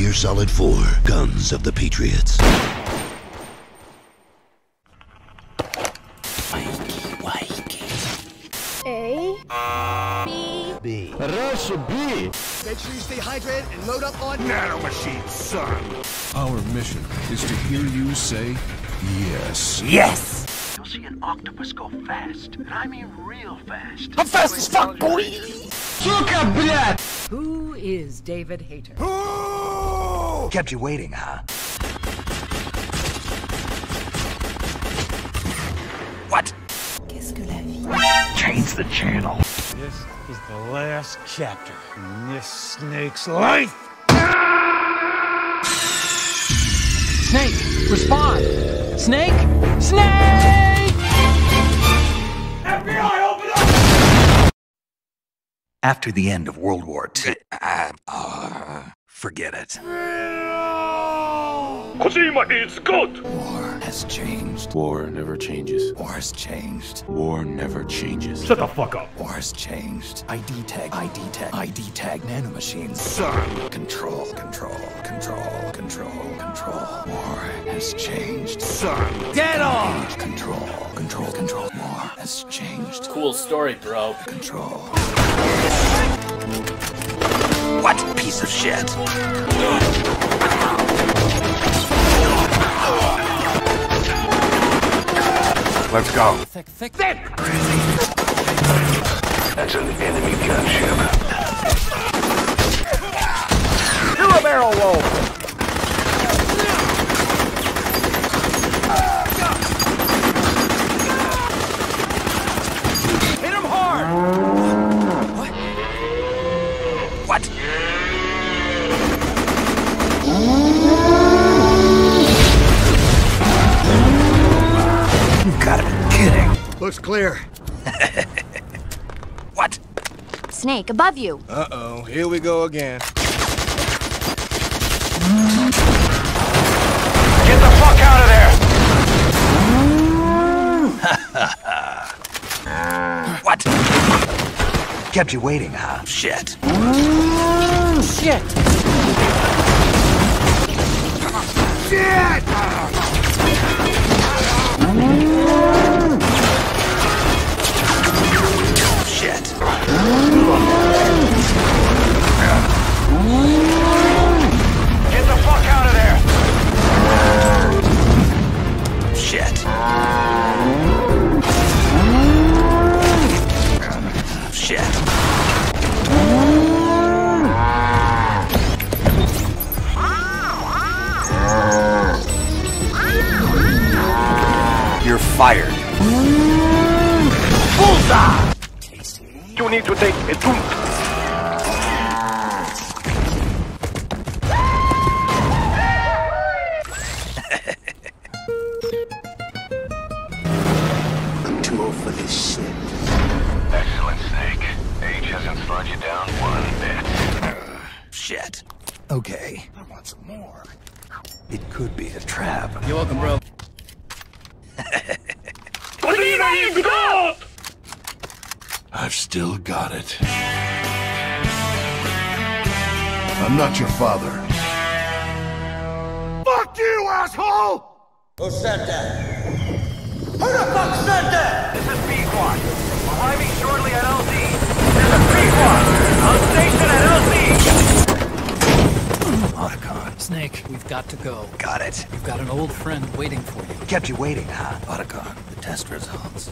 Gear Solid 4 Guns of the Patriots. A. B. B. Russia B. Make sure you stay hydrated and load up on nano machines, son. Our mission is to hear you say yes. Yes. You'll see an octopus go fast, and I mean real fast. I'm fast as fuck, boy. Сука, блядь! Who is David Hayter? Kept you waiting, huh? What? Change the channel. This is the last chapter in this snake's life. Snake, respond! Snake! Snake! FBI, open up! After the end of World War II, uh, uh, forget it. Kojima is good! War has changed. War never changes. War has changed. War never changes. Shut the fuck up. War has changed. ID tag, ID tag, ID tag nanomachines. Son. Control, control, control, control, control. War has changed. Son. Dead on! Control, control, control. War has changed. Cool story, bro. Control. What piece of shit? Let's go. Thick, thick, That's an enemy gunship. Do a barrel roll. Looks clear. What? Snake, above you. Uh-oh, here we go again. Get the fuck out of there! What? Kept you waiting, huh? Shit. shit! Shit. Get the fuck out of there! Shit. Shit. You're fired. Bullseye! Need to take a dump.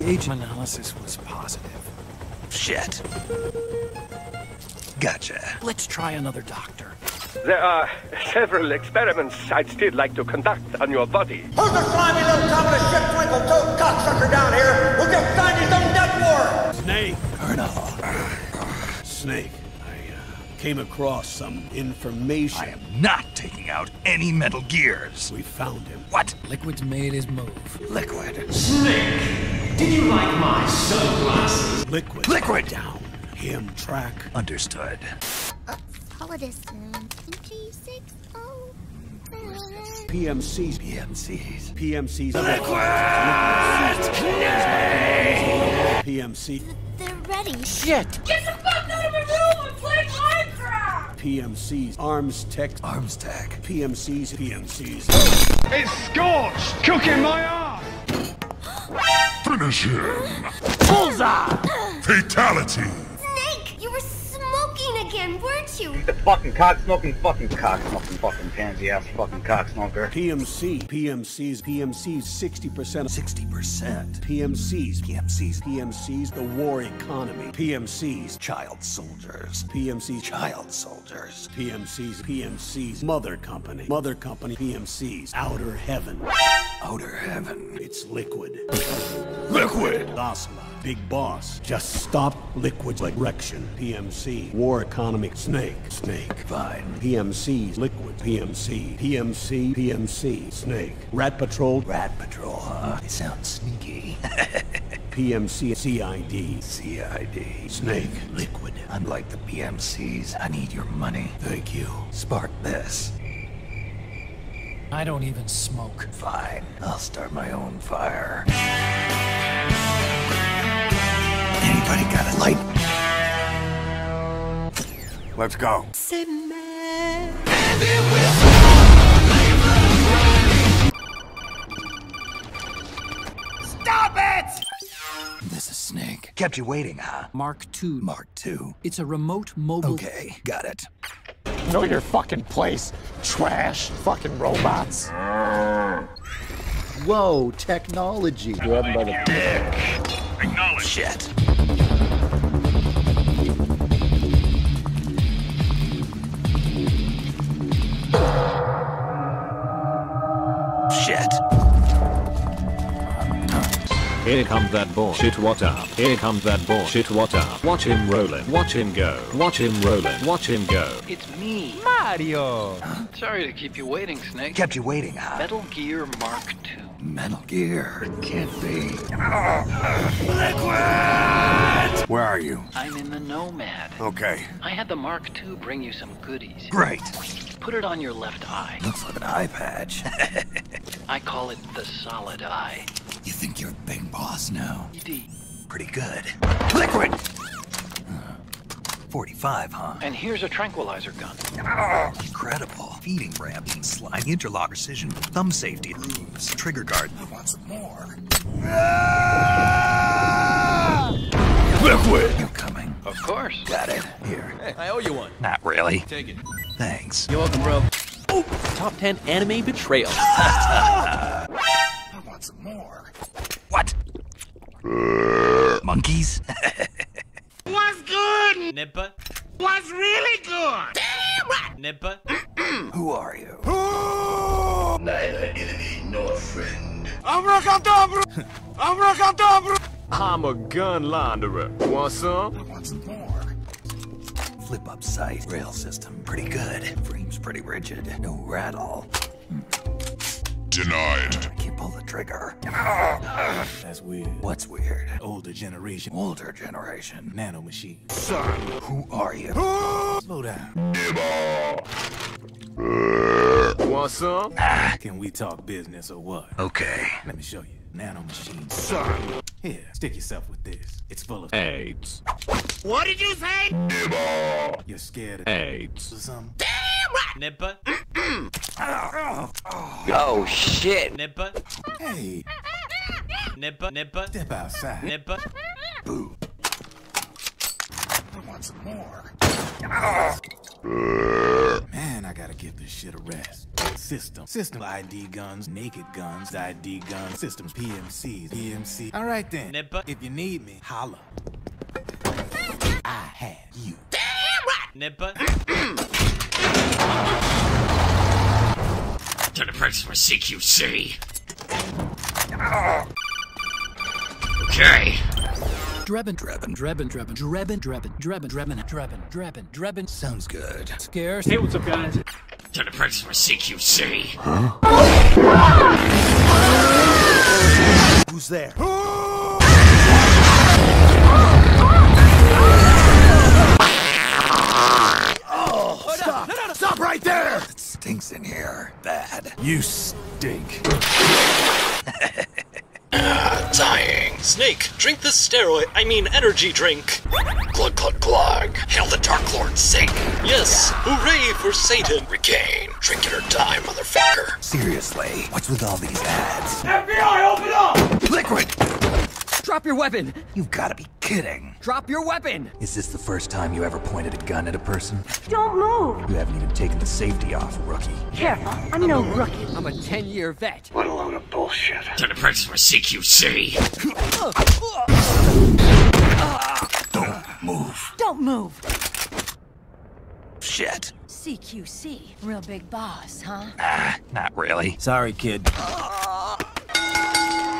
Results. Age analysis was positive. Shit. Gotcha. Let's try another doctor. There are several experiments I'd still like to conduct on your body. Who's the slimy little communist shit twinkle toed cocksucker down here who just signed his own death warrant? Snake, Colonel. Snake, I uh, came across some information. I am not taking out any Metal Gears. We found him. What? Liquid's made his move. Liquid. Did you like my sunglasses? Liquid. Liquid. Down. Him track. Understood. Follow this soon. G6 oh. PMCs. PMCs. PMCs. Liquid! PMC. They're ready. Shit! Get the fuck out of my room! I'm playing Minecraft! PMCs, Arms Tech, Arms Tech, PMCs, PMCs. It's scorched! Cooking my ass! Finish him! Bullseye! Fatality! Snake, you were smoking again, weren't you? The fucking cock smoking, fucking cock smoking, fucking pansy ass fucking cock smoker. PMC, PMCs, PMCs, 60%, 60%. PMCs, PMCs, PMCs, the war economy. PMCs, child soldiers. PMCs, child soldiers. PMCs, PMCs, mother company. Mother company, PMCs, outer heaven. Outer heaven. It's liquid. Liquid! Ocelot, big boss. Just stop liquid like erection. PMC, war economy. Snake, snake. Fine. PMCs, liquid. PMC, PMC, PMC, snake. Rat patrol, rat patrol, huh? It sounds sneaky. PMC, CID, CID. Snake, liquid. Unlike the PMCs, I need your money. Thank you. Spark this. I don't even smoke. Fine. I'll start my own fire. Anybody got a light? Let's go. Stop it! This is Snake. Kept you waiting, huh? Mark II. Mark II. It's a remote mobile. Okay, got it. Know your fucking place, trash fucking robots. Whoa, technology. Grab him by the dick. Acknowledge. Shit. Shit. Here comes that bullshit what up. Here comes that bullshit what up. Watch him rollin'. Watch him go. Watch him rollin'. Watch him go. It's me. Mario! Sorry to keep you waiting, Snake. Kept you waiting, huh? Metal Gear Mark II. Metal Gear. Can't be. Liquid! Where are you? I'm in the Nomad. Okay. I had the Mark II bring you some goodies. Great. Put it on your left eye. Looks like an eye patch. I call it the solid eye. You think you're a big boss now? Pretty good. Liquid! 45, huh? And here's a tranquilizer gun. Incredible. Feeding ramp, slide, interlock, precision, thumb safety, grooves, trigger guard. I want some more. Liquid! You're coming. Of course. Got it. Here. Hey, I owe you one. Not really. Take it. Thanks. You're welcome, bro. Oh, top 10 anime betrayal. I want some more. What? Monkeys? What's good? Nippa. What's really good? Damn right! Nippa. Who are you? Neither enemy nor friend. Abracadabra! Abracadabra! I'm a gun launderer. Want some? I want some more. Flip up sight. Rail system. Pretty good. Frame's pretty rigid. No rattle. Hmm. Denied. Can't pull the trigger. That's weird. What's weird? Older generation. Older generation. Nano machine. Son, who are you? Slow down. Want some? Ah. Can we talk business or what? Okay. Let me show you. Nano machine. Son. Here, stick yourself with this. It's full of AIDS. What did you say? You're scared of AIDS. or something? Nippa. Oh, shit. Nippa. Hey, Nippa. Nippa. step outside. Nippa. Boo. I want some more. Man, I gotta give this shit a rest. System. System ID guns, naked guns, ID guns, systems, PMCs, PMC. All right then. Nippa. If you need me, holla. I have you. Nippa. To the price for CQC. Okay. Drebin, Drebin, Drebin, Drebin, Drebin, Drebin, Drebin, Drebin, Drebin, Drebin, Drebin. Sounds good. Scarce. Hey, what's up, guys? To the price for CQC. Who's there? Stinks in here. Bad. You stink. Dying. Snake, drink this steroid, I mean energy drink. Glug, glug, glug. Hail the Dark Lord sing. Yes, hooray for Satan. Regain. Drink it or die, motherfucker. Seriously, what's with all these ads? FBI, open up! Liquid! Drop your weapon! You've got to be kidding. Drop your weapon! Is this the first time you ever pointed a gun at a person? Don't move! You haven't even taken the safety off, rookie. Careful, I'm no rookie. I'm a 10 year vet. What a load of bullshit. To the practice for CQC. Don't move. Don't move! Shit. CQC, real big boss, huh? Ah, not really. Sorry, kid.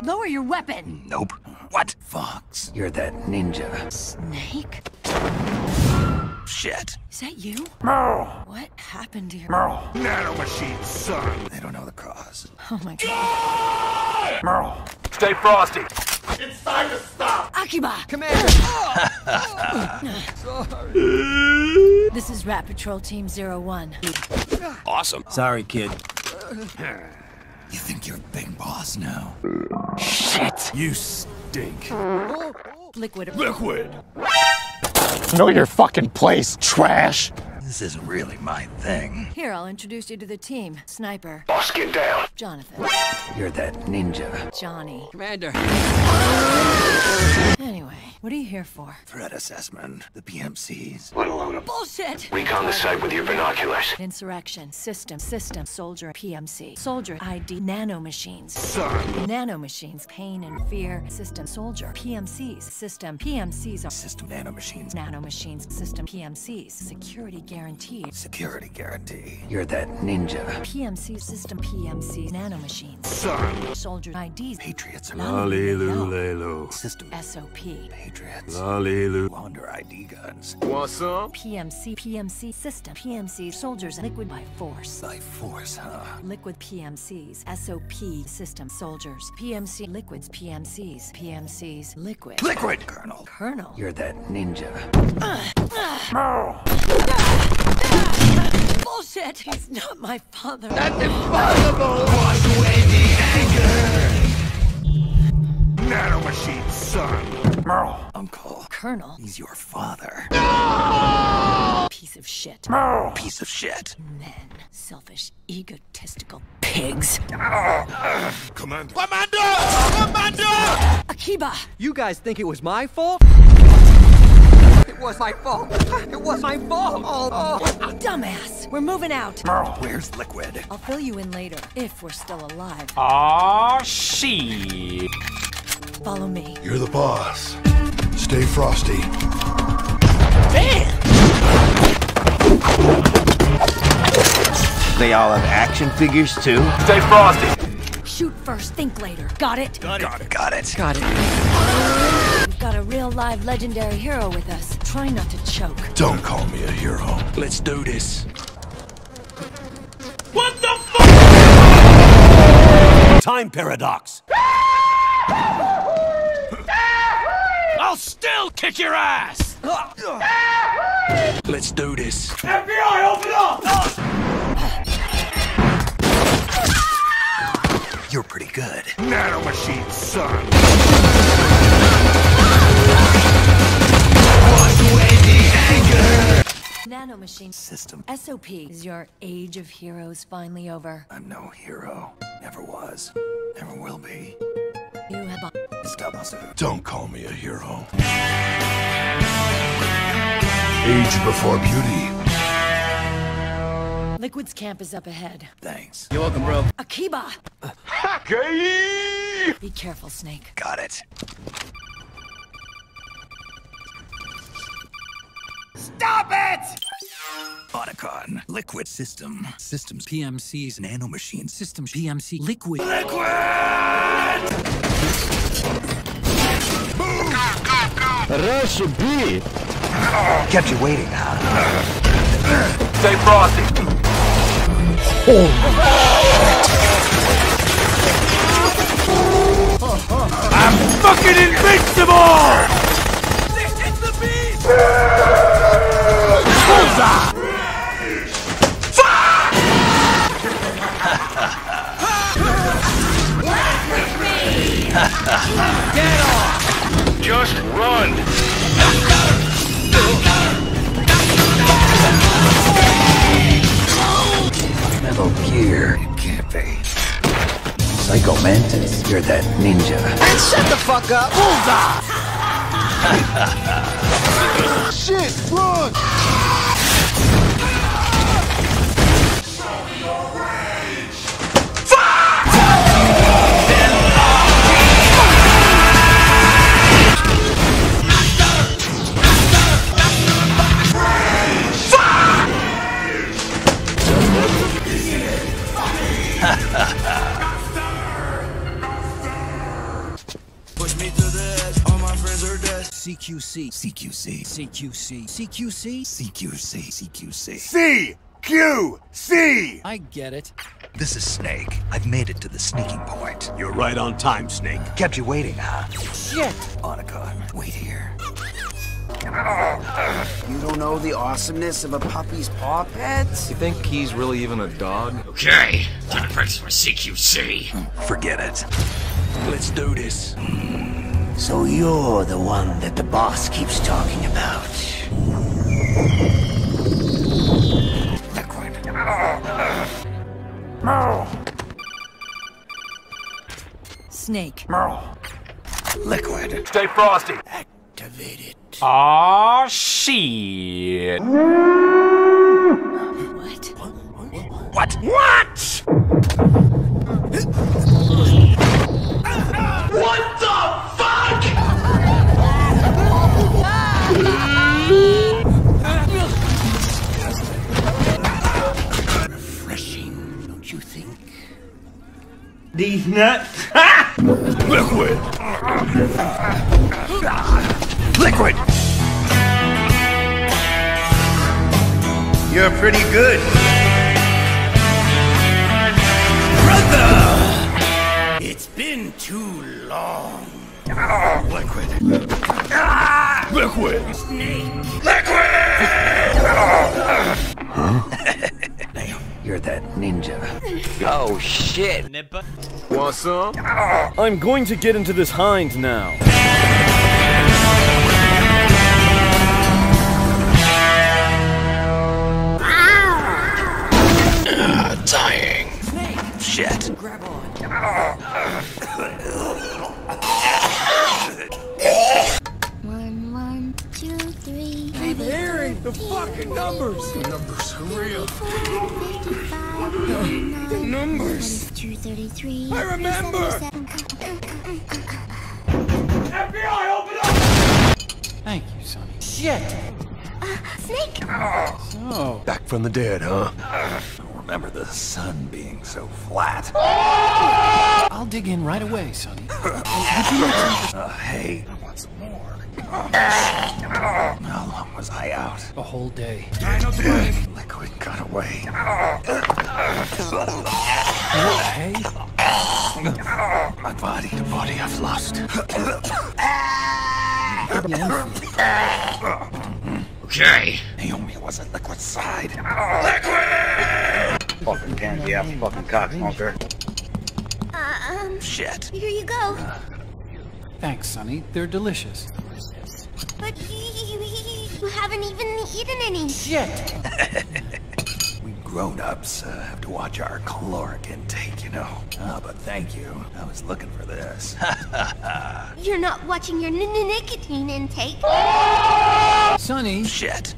Lower your weapon! Nope. What? Fox. You're that ninja. Snake? Shit. Is that you? Meryl! What happened here? Meryl! Nanomachine, son! They don't know the cause. Oh my god. Meryl! Stay frosty! It's time to stop! Akiba! Commander! Sorry. This is Rat Patrol Team Zero One. Awesome. Sorry, kid. You think you're big boss now? Shit! You stink. Liquid. Liquid! Know your fucking place, trash! This isn't really my thing. Here, I'll introduce you to the team. Sniper. Boss, get down! Jonathan. You're that ninja. Johnny. Commander. Anyway, what are you here for? Threat assessment. The PMCs. What a load of Bullshit! Recon the site with your binoculars. Insurrection. System. System. Soldier. PMC. Soldier. ID. Nanomachines. son! Nanomachines. Pain and fear. System. Soldier. PMCs. System. PMCs are System nanomachines. nanomachines. System. PMCs. Security guaranteed. Security guarantee. You're that ninja. PMC. System. PMCs. Nanomachines. Son! Soldier. IDs. Patriots are Not only they know. Lalilu. System SOP. patriots. Lalilu. Launder ID guns. What's up? PMC. PMC. System. PMC. Soldiers. And liquid by force. By force, huh? Liquid PMCs, SOP system soldiers, PMC liquids PMCs, PMCs liquid. Liquid! Colonel. Colonel. You're that ninja. Uh, uh. Meryl! Bullshit! He's not my father. That's impossible! Wash away the anger! Nanomachine, son! Meryl! Uncle. Colonel. He's your father. No! Piece of shit. Meryl! Piece of shit. Men. Selfish, egotistical pigs. Commander! Commander! Commander! Akiba! You guys think it was my fault? It was my fault. It was my fault. Oh, oh. Dumbass! We're moving out. Meryl! Where's Liquid? I'll fill you in later, if we're still alive. Aw, shit. Follow me. You're the boss. Stay frosty. They all have action figures too? Stay frosty! Shoot first, think later. Got it? Got it. Got it. Got it. We've got a real live legendary hero with us. Try not to choke. Don't call me a hero. Let's do this. What the fuck? Time paradox. I'll still kick your ass! Let's do this. FBI, open up! You're pretty good. Nanomachine, son! Nanomachine. System. SOP. Is your age of heroes finally over? I'm no hero. Never was. Never will be. You have Stop us. Don't call me a hero. Age before beauty. Liquid's camp is up ahead. Thanks. You're welcome, bro. Akiba! Gay! Be careful, Snake. Got it. Stop it! Otacon. Liquid system. Systems. PMCs, Nanomachines. systems, PMC, liquid. Liquid! Move! Go! Rush B! Kept you waiting, huh? Stay frosty! I'm fucking invincible! This is the beast! Just run! Here. It can't be. Psycho Mantis, you're that ninja. And shut the fuck up! Bullseye! Shit, run! CQC. CQC. CQC. CQC. CQC. CQC. CQC! I get it. This is Snake. I've made it to the sneaking point. You're right on time, Snake. Kept you waiting, huh? Shit! Otacon, wait here. You don't know the awesomeness of a puppy's paw pets? You think he's really even a dog? Okay, time to practice for CQC. Hmm, forget it. Let's do this. So you're the one that the boss keeps talking about. Liquid. Meryl. Snake. Meryl. Liquid. Stay frosty. Activate it. Aw, shit. What? What? What? What Nuts. Liquid. Liquid. You're pretty good. Brother! It's been too long. Liquid. Ah! Liquid. Oh shit. Nippa. Want some? I'm going to get into this hind now. Ah, dying. Shit. Grab on. One, one, two, three. Keep hearing the fucking numbers. The numbers are real. The numbers. 233. I remember. FBI, open up! Thank you, Sunny. Shit! Snake! So, Back from the dead, huh? I remember the sun being so flat. I'll dig in right away, Sunny. Uh, hey, I want some more. How long was I out? A whole day. Liquid got away. Hey? My body, the body I've lost. Okay. Naomi was at Liquid's side. Liquid! Fucking pansy ass fucking cocksmoker. Uh, um, Shit. here you go. Thanks, Sunny. They're delicious. But you haven't even eaten any. Shit! We grown-ups uh, have to watch our caloric intake, you know. Ah, but thank you. I was looking for this. You're not watching your n- n- nicotine intake. Sunny, Shit.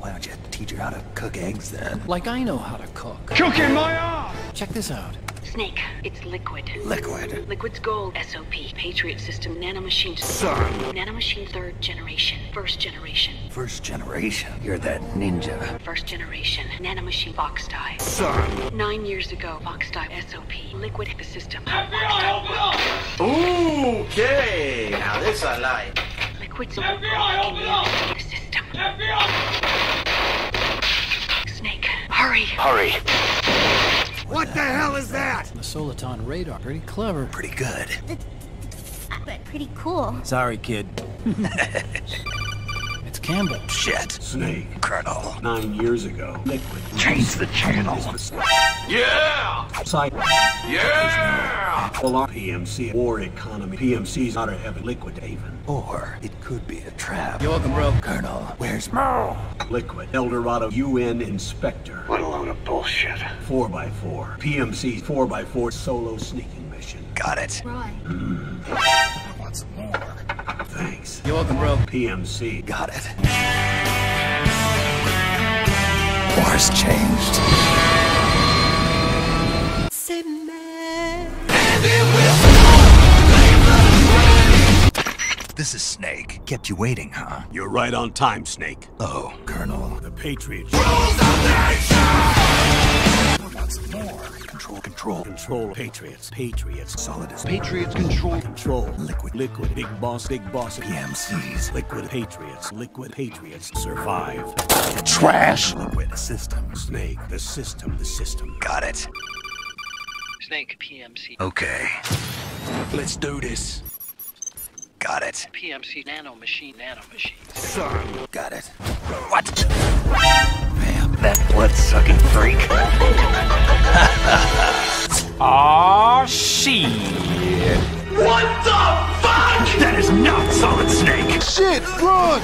Why don't you teach her how to cook eggs then? like I know how to cook. Cooking my ass. Check this out. Snake, it's Liquid. Liquid. Liquid's gold. SOP. Patriot System. Nanomachine. Son. Nanomachine third generation. First generation. First generation. You're that ninja. First generation. Nanomachine Fox Die. Son. Nine years ago, Fox Die SOP. Liquid the system. Okay, now this I like. Liquid's fucking into the system. FBI! Snake, hurry. Hurry. What the hell is that? The Soliton radar. Pretty clever. Pretty good. But pretty cool. Sorry, kid. it's Campbell. Shit. Snake. Colonel. Nine years ago, Liquid Change the channel. Yeah! Psych. Yeah! Polar PMC war economy. PMC's outer heaven liquid haven. Or it could be a trap. You're welcome, bro. Colonel, where's Meryl? Liquid Eldorado UN inspector. What a load of bullshit. 4x4. PMC 4x4 solo sneaking mission. Got it. Roy. Want some more? Thanks. You're welcome, bro. PMC. Got it. War's changed. This is Snake. Kept you waiting, huh? You're right on time, Snake. Oh, Colonel. The Patriots. Want some more? Control, control. Control Patriots. Patriots. Solid as Patriots control. Control. Liquid. Liquid. Big boss. Big boss. PMCs. Liquid Patriots. Liquid Patriots. Survive. Trash. Liquid system. Snake. The system. The system. Got it. Snake PMC. Okay. Let's do this. Got it. PMC nano machine nano machine. Got it. What? That blood-sucking freak. Aw, shit. What the fuck? That is not Solid Snake. Shit, run!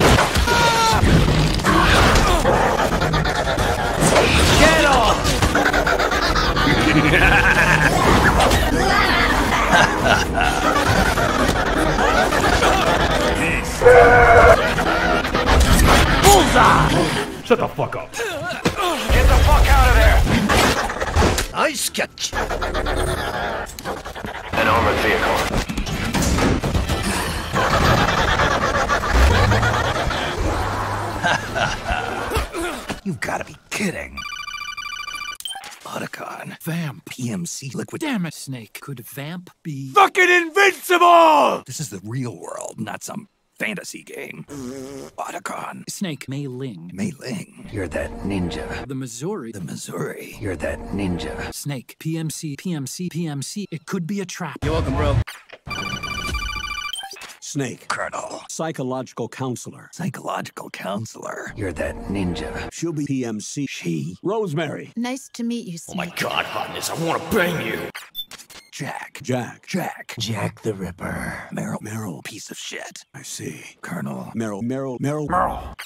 Get off! Bullseye! Shut the fuck up. There! I sketch. An armored vehicle. You've got to be kidding. Otacon. Vamp. PMC liquid. Damn it, Snake. Could Vamp be. Fucking invincible! This is the real world, not some fantasy game. Otacon. Snake Mei Ling. Mei Ling. You're that ninja. The Missouri. The Missouri. You're that ninja. Snake. PMC. PMC. PMC. It could be a trap. You're welcome, bro. Snake. Colonel. Psychological counselor. Psychological counselor. You're that ninja. She'll be PMC. She. Rosemary. Nice to meet you, Snake. Oh my god, hotness, I wanna bang you! Jack. Jack. Jack. Jack the Ripper. Meryl. Meryl. Piece of shit. I see. Colonel. Meryl. Meryl. Meryl. Merle.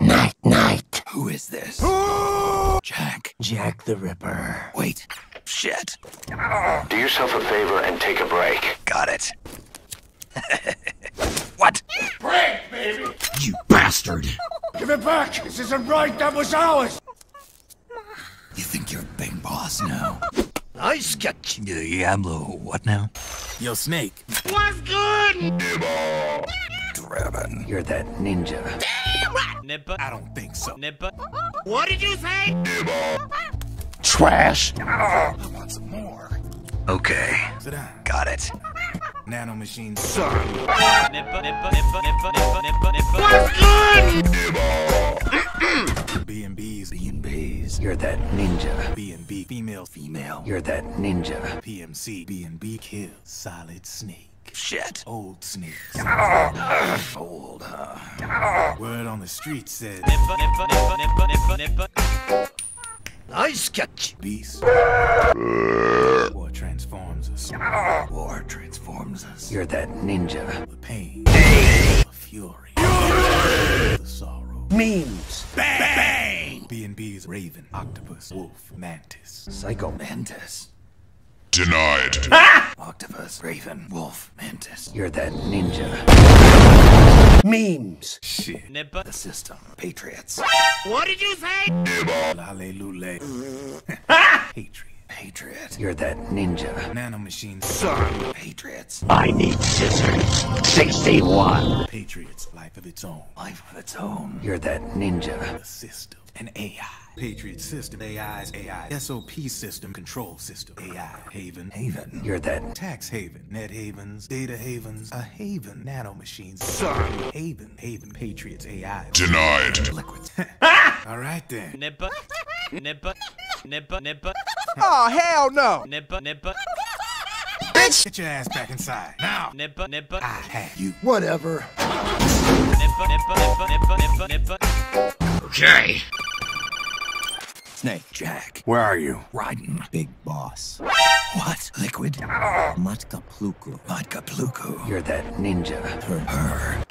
Night, night. Who is this? Jack. Jack the Ripper. Wait. Shit. Do yourself a favor and take a break. Got it. what? Break, baby! You bastard! Give it back! This isn't right! That was ours! You think you're big boss now? I sketch. Yamlo, what now? Yo, Snake. What's good? Drebin. You're that ninja. Damn right. Nipper. I don't think so. Nipper. What did you say? Trash. Ah, I want some more. Okay. Sit down. Got it. Nano machine. Nipper. Nipper. Nipper. Nipper. Nipper. Nipper. Nipper. What's good? B and B's. B and B's. You're that ninja. B and B. Female. Female. You're that ninja. PMC. B and B. Kill. Solid Snake. Shit. Old Snake. Ah. Old, huh? Word on the street said. I sketch. Beast. War transforms us. War transforms us. You're that ninja. The pain. The fury. The sorrow. Memes. Bang! Bang! B and B's Raven, Octopus, Wolf, Mantis. Psycho. Mantis. Denied. Octopus. Raven. Wolf. Mantis. You're that ninja. Memes. Shit. Nipper. The system. Patriots. What did you say? Hallelujah. Patriot. Patriot. You're that ninja. Nanomachine. Son. Patriots. I need scissors. 61. Patriots. Life of its own. Life of its own. You're that ninja. The system. An AI. Patriot system. AI's AI. SOP system. Control system. AI. Haven. Haven. You're that. Tax haven. Net havens. Data havens. A haven. Nanomachines. Sorry. Haven. Haven. Patriots. AI. Denied. Liquids. All right then. Nipper. Nipper. Nipper. Nipper. Oh, hell no! Nipper. Nipper. Bitch. Get your ass back inside. Now. Nipper. Nipper. I have you. Whatever. Nipper. Nipper. Nipper. Nipper. Nipper. Nipper. Okay. Snake. Jack. Where are you? Riding. Big boss. What? Liquid? Matka Pluku. Matka Pluku. You're that ninja. Her. Her.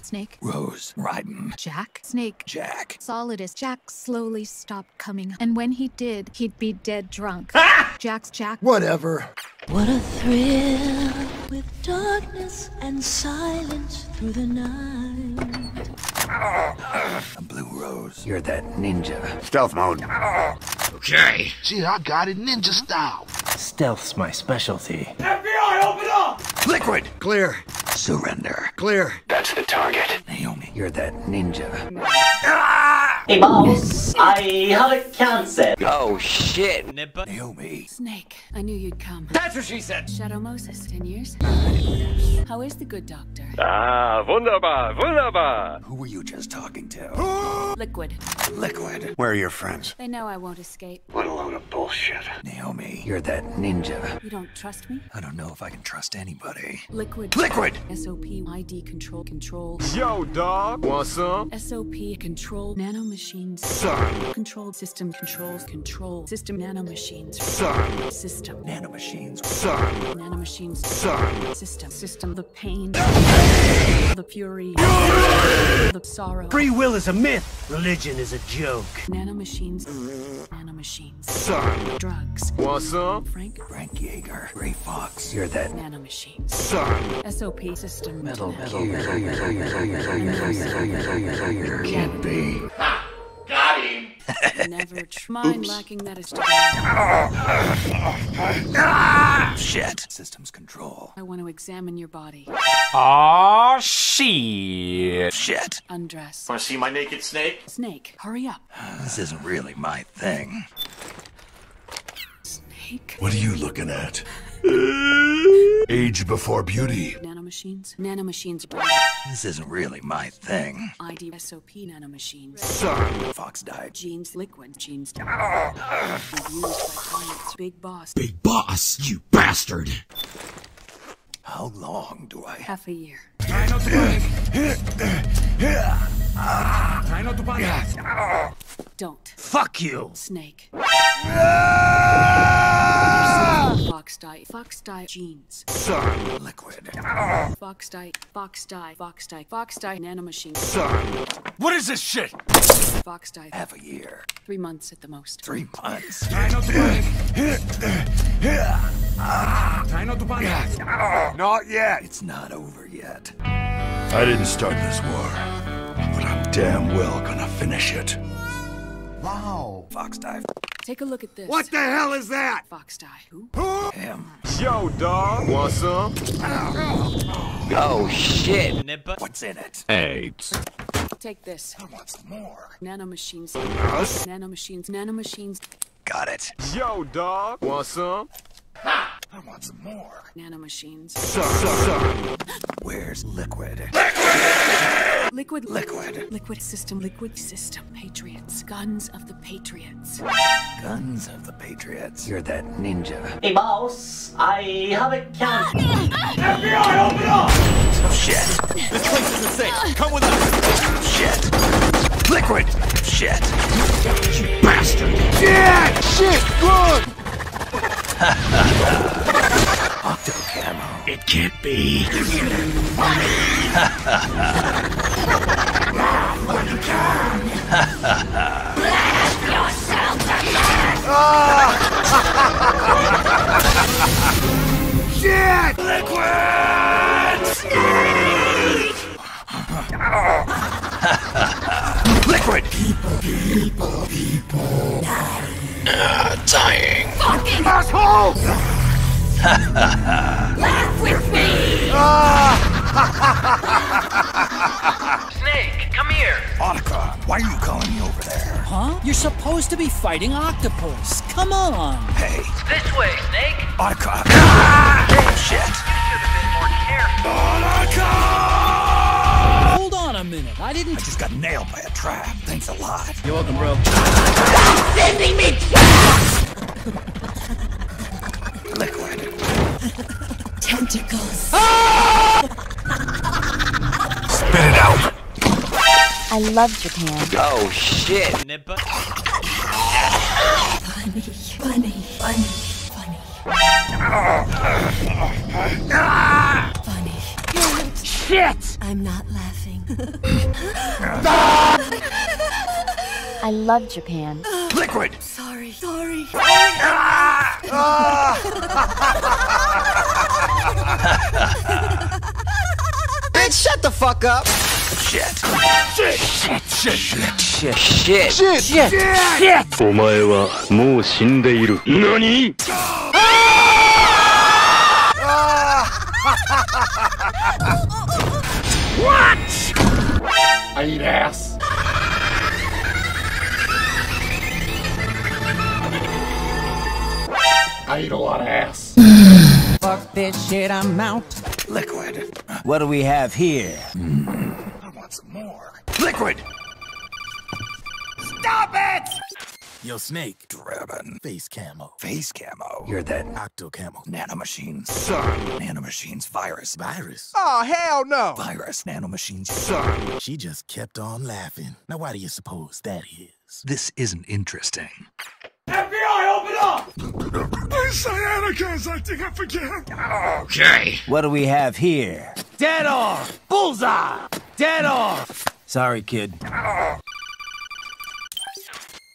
Snake. Rose. Riding. Jack. Snake. Jack. Solidus. Jack slowly stopped coming, and when he did, he'd be dead drunk. Ah! Jack's Jack. Whatever. What a thrill with darkness and silence through the night. A blue rose. You're that ninja. Stealth mode. Okay. See, I got it ninja style. Stealth's my specialty. FBI, open up! Liquid. Clear. Surrender. Clear. That's the target. Naomi, you're that ninja. Ah! Hey, boss. I have a cancer. Oh, shit. Naomi. Snake, I knew you'd come. That's what she said. Shadow Moses, 10 years? How is the good doctor? Ah, wunderbar, wunderbar. Who were you just talking to? Liquid. Liquid. Where are your friends? They know I won't escape. What a load of bullshit. Naomi, you're that ninja. You don't trust me? I don't know if I can trust anybody. Liquid. Liquid! SOP ID control control. Yo, dog. Want some? SOP control nanomachines. Son. Control system controls control system nanomachines. Son. System Nanomachines. Son. nanomachines. Son. System system the pain. The fury. The sorrow. Free will is a myth. Religion is a joke. Nanomachines. Nanomachines. Son. Drugs. What's up? Frank. Frank Jaeger. Ray Fox. You're that Nanomachines. son. SOP system. Metal metal. Can't be. Got him! Never mind lacking that is Shit. Systems control. I want to examine your body. Ah, shit. Shit. Undress. Wanna see my naked snake? Snake, hurry up. This isn't really my thing. Snake. What are you looking at? Age before beauty. Nanomachines. Nanomachines. This isn't really my thing. ID SOP nanomachines. Son. Fox died. Genes liquid. Genes. Used by clients. Big boss. Big boss, you bastard. How long do I Half a year. Try not to panic. Try not to panic. Don't. Fuck you. Snake. Fox die. Fox die. Genes. Son. Liquid. Fox die. Fox die. Fox die. Fox die. Nanomachines. Son. What is this shit? Fox die. Half a year. Three months at the most. Three months. Try not to panic. Try not to panic. Not yet. It's not over yet. I didn't start this war, but I'm damn well gonna finish it. Wow. Fox dive. Take a look at this. What the hell is that? Fox die. Who? Him. Yo, dog. Want some? Oh, shit. Nipper. What's in it? AIDS. Take this. I want some more. Nanomachines. Us? Nanomachines. Nanomachines. Got it. Yo, dog. Want some? I want some more. Nanomachines. Son. Son. Where's liquid? Liquid. Liquid. Liquid Liquid system. Liquid system. Patriots. Guns of the Patriots. Guns of the Patriots. You're that ninja. Hey, boss. I have a cancer. FBI, open up! Oh, shit. This place isn't safe. Come with us. Shit. Liquid. Shit. You bastard! Yeah! Shit! Good! It can't be. Shit! Liquid! snake! Liquid! People, people, people. Ah, dying. Fucking asshole! Laugh with me! Snake, come here! Otacon, why are you calling me over there? Huh? You're supposed to be fighting octopus. Come on. Hey, This way, Snake! Otacon. Ah! Shit. Should have been more careful. Hold on a minute. I didn't. I just got nailed by a trap. Thanks a lot. You're welcome, bro. Stop Sending me Liquid. Tentacles. Ah! Spit it out! I love Japan. Oh, shit. Nipper. funny, funny, funny, funny. Funny. Shit! I'm not laughing. I love Japan. Liquid! Sorry, sorry. Ah! Ah! Bitch, shut the fuck up! Shit! Shit! Shit! Shit! Shit. Shit. Shit! Shit! Shit! お前はもう死んでいる。何 Fuck shit, I'm out. Liquid. What do we have here? Hmm. I want some more. Liquid! Stop it! Yo, Snake. Drebin. Face camo. Face camo. You're that Octo camo. nanomachine. Son. Nanomachines virus. Virus. Oh, hell no! Virus nanomachines. Son. She just kept on laughing. Now, why do you suppose that is? This isn't interesting. FBI, open up! My sciatica is acting up again. Okay. What do we have here? Dead arm! Bullseye! Dead arm! Sorry, kid.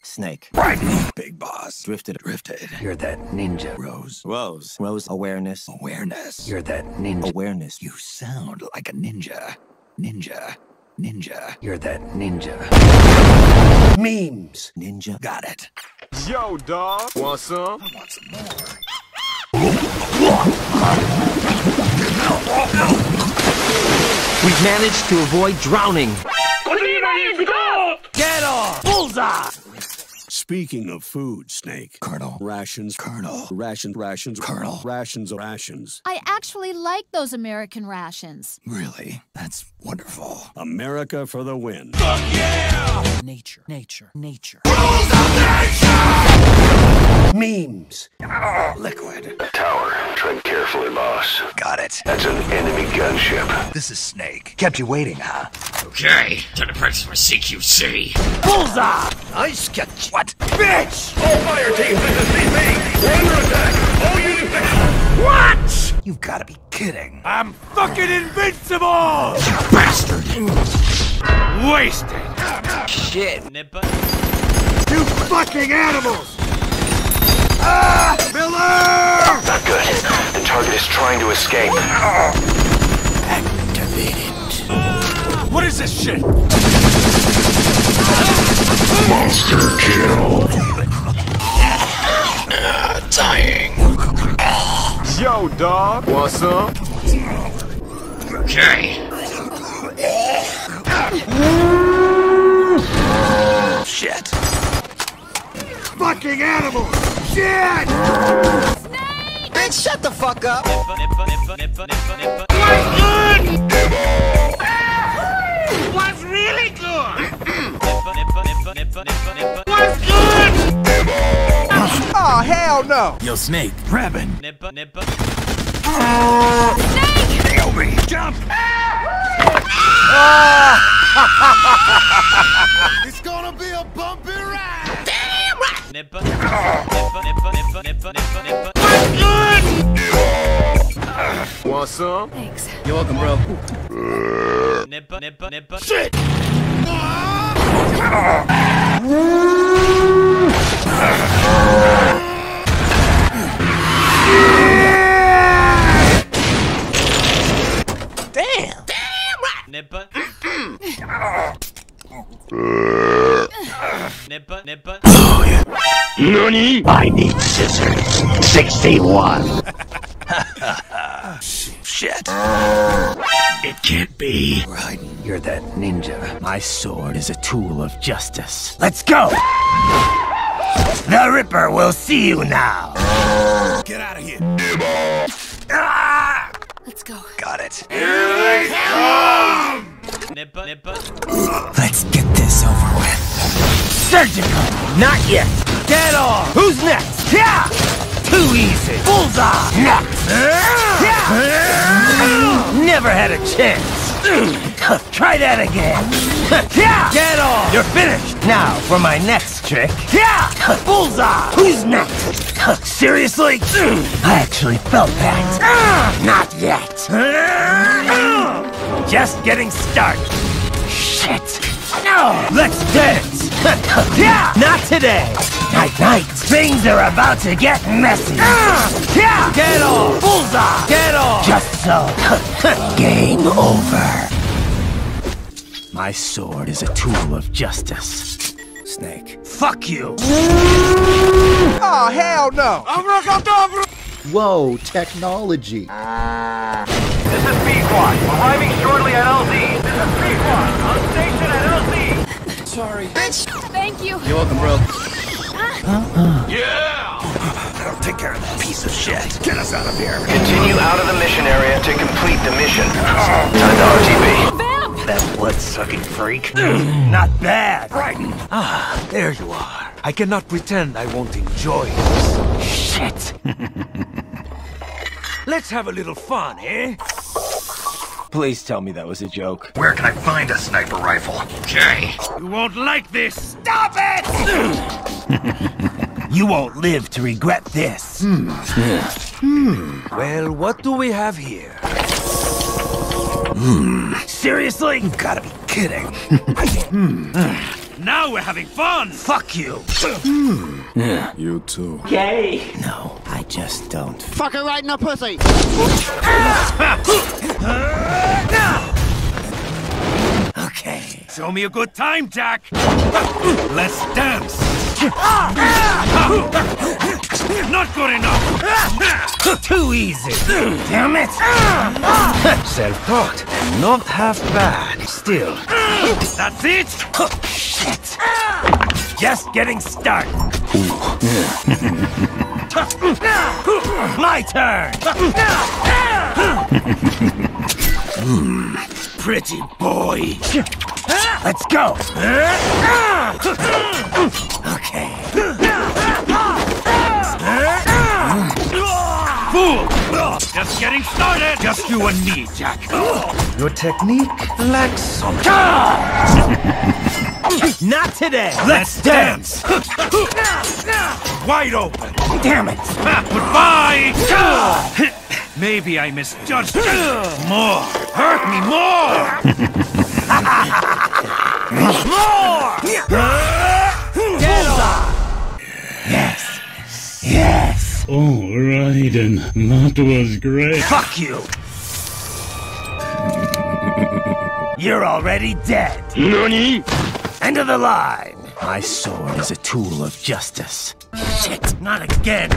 Snake. Right. Big boss. Drifted. Drifted. You're that ninja. Rose. Rose. Rose. Awareness. Awareness. You're that ninja. Awareness. You sound like a ninja. Ninja. Ninja. You're that ninja. Memes. Ninja. Got it. Yo, dog. Want some? I want some more. We've managed to avoid drowning. Get off! Bullseye! Speaking of food, Snake. Colonel. Rations. Colonel. Rations. Rations. Colonel. Rations. Rations. I actually like those American rations. Really? That's wonderful. America for the win. Fuck yeah! Nature, nature, nature. Memes. Ah, liquid. Tower. Tread carefully, boss. Got it. That's an enemy gunship. This is Snake. Kept you waiting, huh? Okay. Time to practice my CQC. Bullseye! Nice catch. What? Bitch! All fire teams, this is CP. We're under attack. All units down. What? You've got to be kidding. I'm fucking invincible! Bastard! Wasted! Shit. Nippa. You fucking animals! Ah! Miller! Not good. The target is trying to escape. What is this shit? Monster kill. Dying. Yo, dog. Want some? Okay. Shit. Fucking animals! Shit! Bitch, shut the fuck up! Nippa, nippa. Was really good! Was good! Oh, hell no! Yo, Snake. Drebin. Nippa, nippa. Nail me. Jump. Ah! It's gonna be a bumpy ride! Nippa. Want some? Thanks. You're welcome, bro. Nippa, nippa, nippa. Shit! Damn! Nippa. Nippa, nippa. NANI? I need scissors. 61. Shit. It can't be. Raiden, you're that ninja. My sword is a tool of justice. Let's go! The Ripper will see you now. Get out of here. Ah! Let's go. Got it. Nippa, nippa. Let's get this over with. Surgical! Not yet! Dead arm! Who's next? Yeah! Too easy! Bullseye! Next! Yeah! Never had a chance! Try that again. Yeah! Get off! You're finished. Now for my next trick. Yeah! Bullseye! Who's next? Seriously? I actually felt that. Not yet. Just getting started. Shit. No! Let's dance! yeah! Not today! Night night! Things are about to get messy! Ah. yeah! Get off! Bullseye! Get off! Just so. Game over. My sword is a tool of justice. Snake. Fuck you! Oh, hell no! Whoa, technology. This is Pequod, arriving shortly at LZ. This is Pequod, on station at LZ. Sorry. Bitch. Thank you. You're welcome, bro. Yeah! I'll take care of that piece of shit. Get us out of here. Continue out of the mission area to complete the mission. Time to RTB. That blood-sucking freak. Not bad. Raiden! Ah, there you are. I cannot pretend I won't enjoy this. Shit. Let's have a little fun, eh? Please tell me that was a joke. Where can I find a sniper rifle? Jay. You won't like this. Stop it! You won't live to regret this. Hmm. hmm. Well, what do we have here? Hmm. Seriously? You gotta be kidding. Hmm. Now we're having fun! Fuck you. Hmm. Yeah, you too. Gay. No, I just don't. Fuck her right in the pussy. Okay. Show me a good time, Jack! Let's dance! Not good enough! Too easy. Damn it. Self-taught, not half bad. Still. That's it! Shit. Just getting started. My turn. Hmm. Pretty boy. Let's go. Okay. Fool! Just getting started! Just you and me, Jack. Your technique lacks some. Not today. Let's dance! Wide open! Damn it. Goodbye! Maybe I misjudged you. More! Hurt me more! More. Yes. Yes. Oh, Raiden, that was great. Fuck you. You're already dead. NANI? End of the line. My sword is a tool of justice. Shit, not again.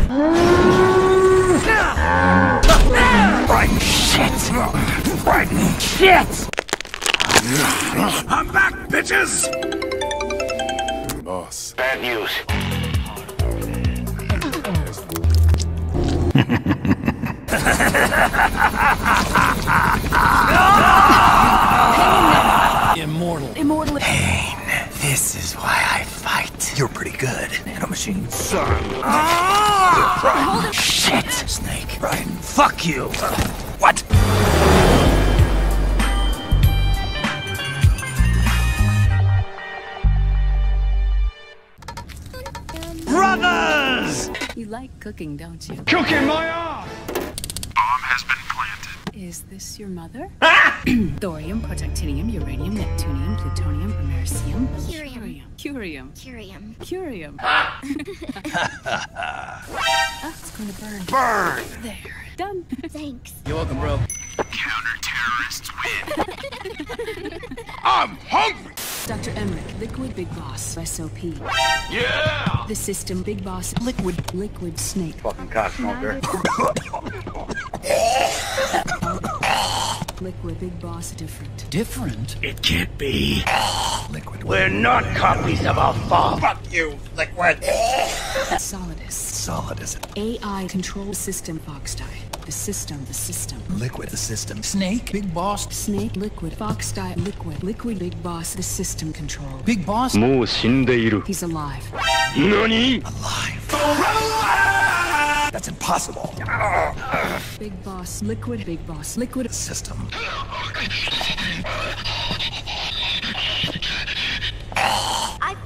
Shit. I'm back, bitches! Boss. Bad news. Immortal. Immortal. Pain. This is why I fight. You're pretty good, nanomachine. Son. Ah! Shit. Snake. Brian, fuck you. You like cooking, don't you? Cooking my ass! Bomb has been planted. Is this your mother? Ah! Thorium, protactinium, uranium, neptunium, plutonium, americium, Curium. Curium, Curium. curium. oh, it's going to burn. Burn! There. Done. Thanks. You're welcome, bro. Counter-terrorists win. I'm hungry! Dr. Emmerich, Liquid Big Boss, SOP. Yeah! The system Big Boss, Liquid, Liquid Snake. Fucking cocksmoker. Liquid Big Boss different. Different? It can't be. Liquid. We're not copies of our father. Fuck you, Liquid. Solidus. Solidus. AI control system Foxdie. The system, the system. Liquid, the system. Snake, Big Boss, Snake, Liquid, Foxdie, Liquid, Liquid Big Boss, the system control. Big Boss. もう死んでいる。 He's alive. 何 Alive. That's It's impossible. Big boss, liquid, big boss, liquid. System. I found it.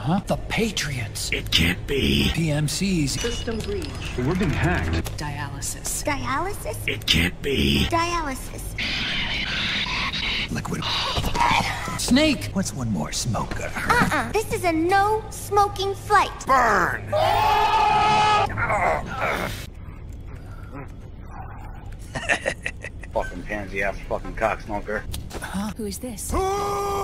Huh? The Patriots. It can't be. PMCs. System breach. We're being hacked. Dialysis. Dialysis? It can't be. Dialysis. Liquid. Snake. What's one more smoker? Uh-uh. This is a no smoking flight. Burn! fucking pansy ass fucking cocksmoker. Huh? Who is this?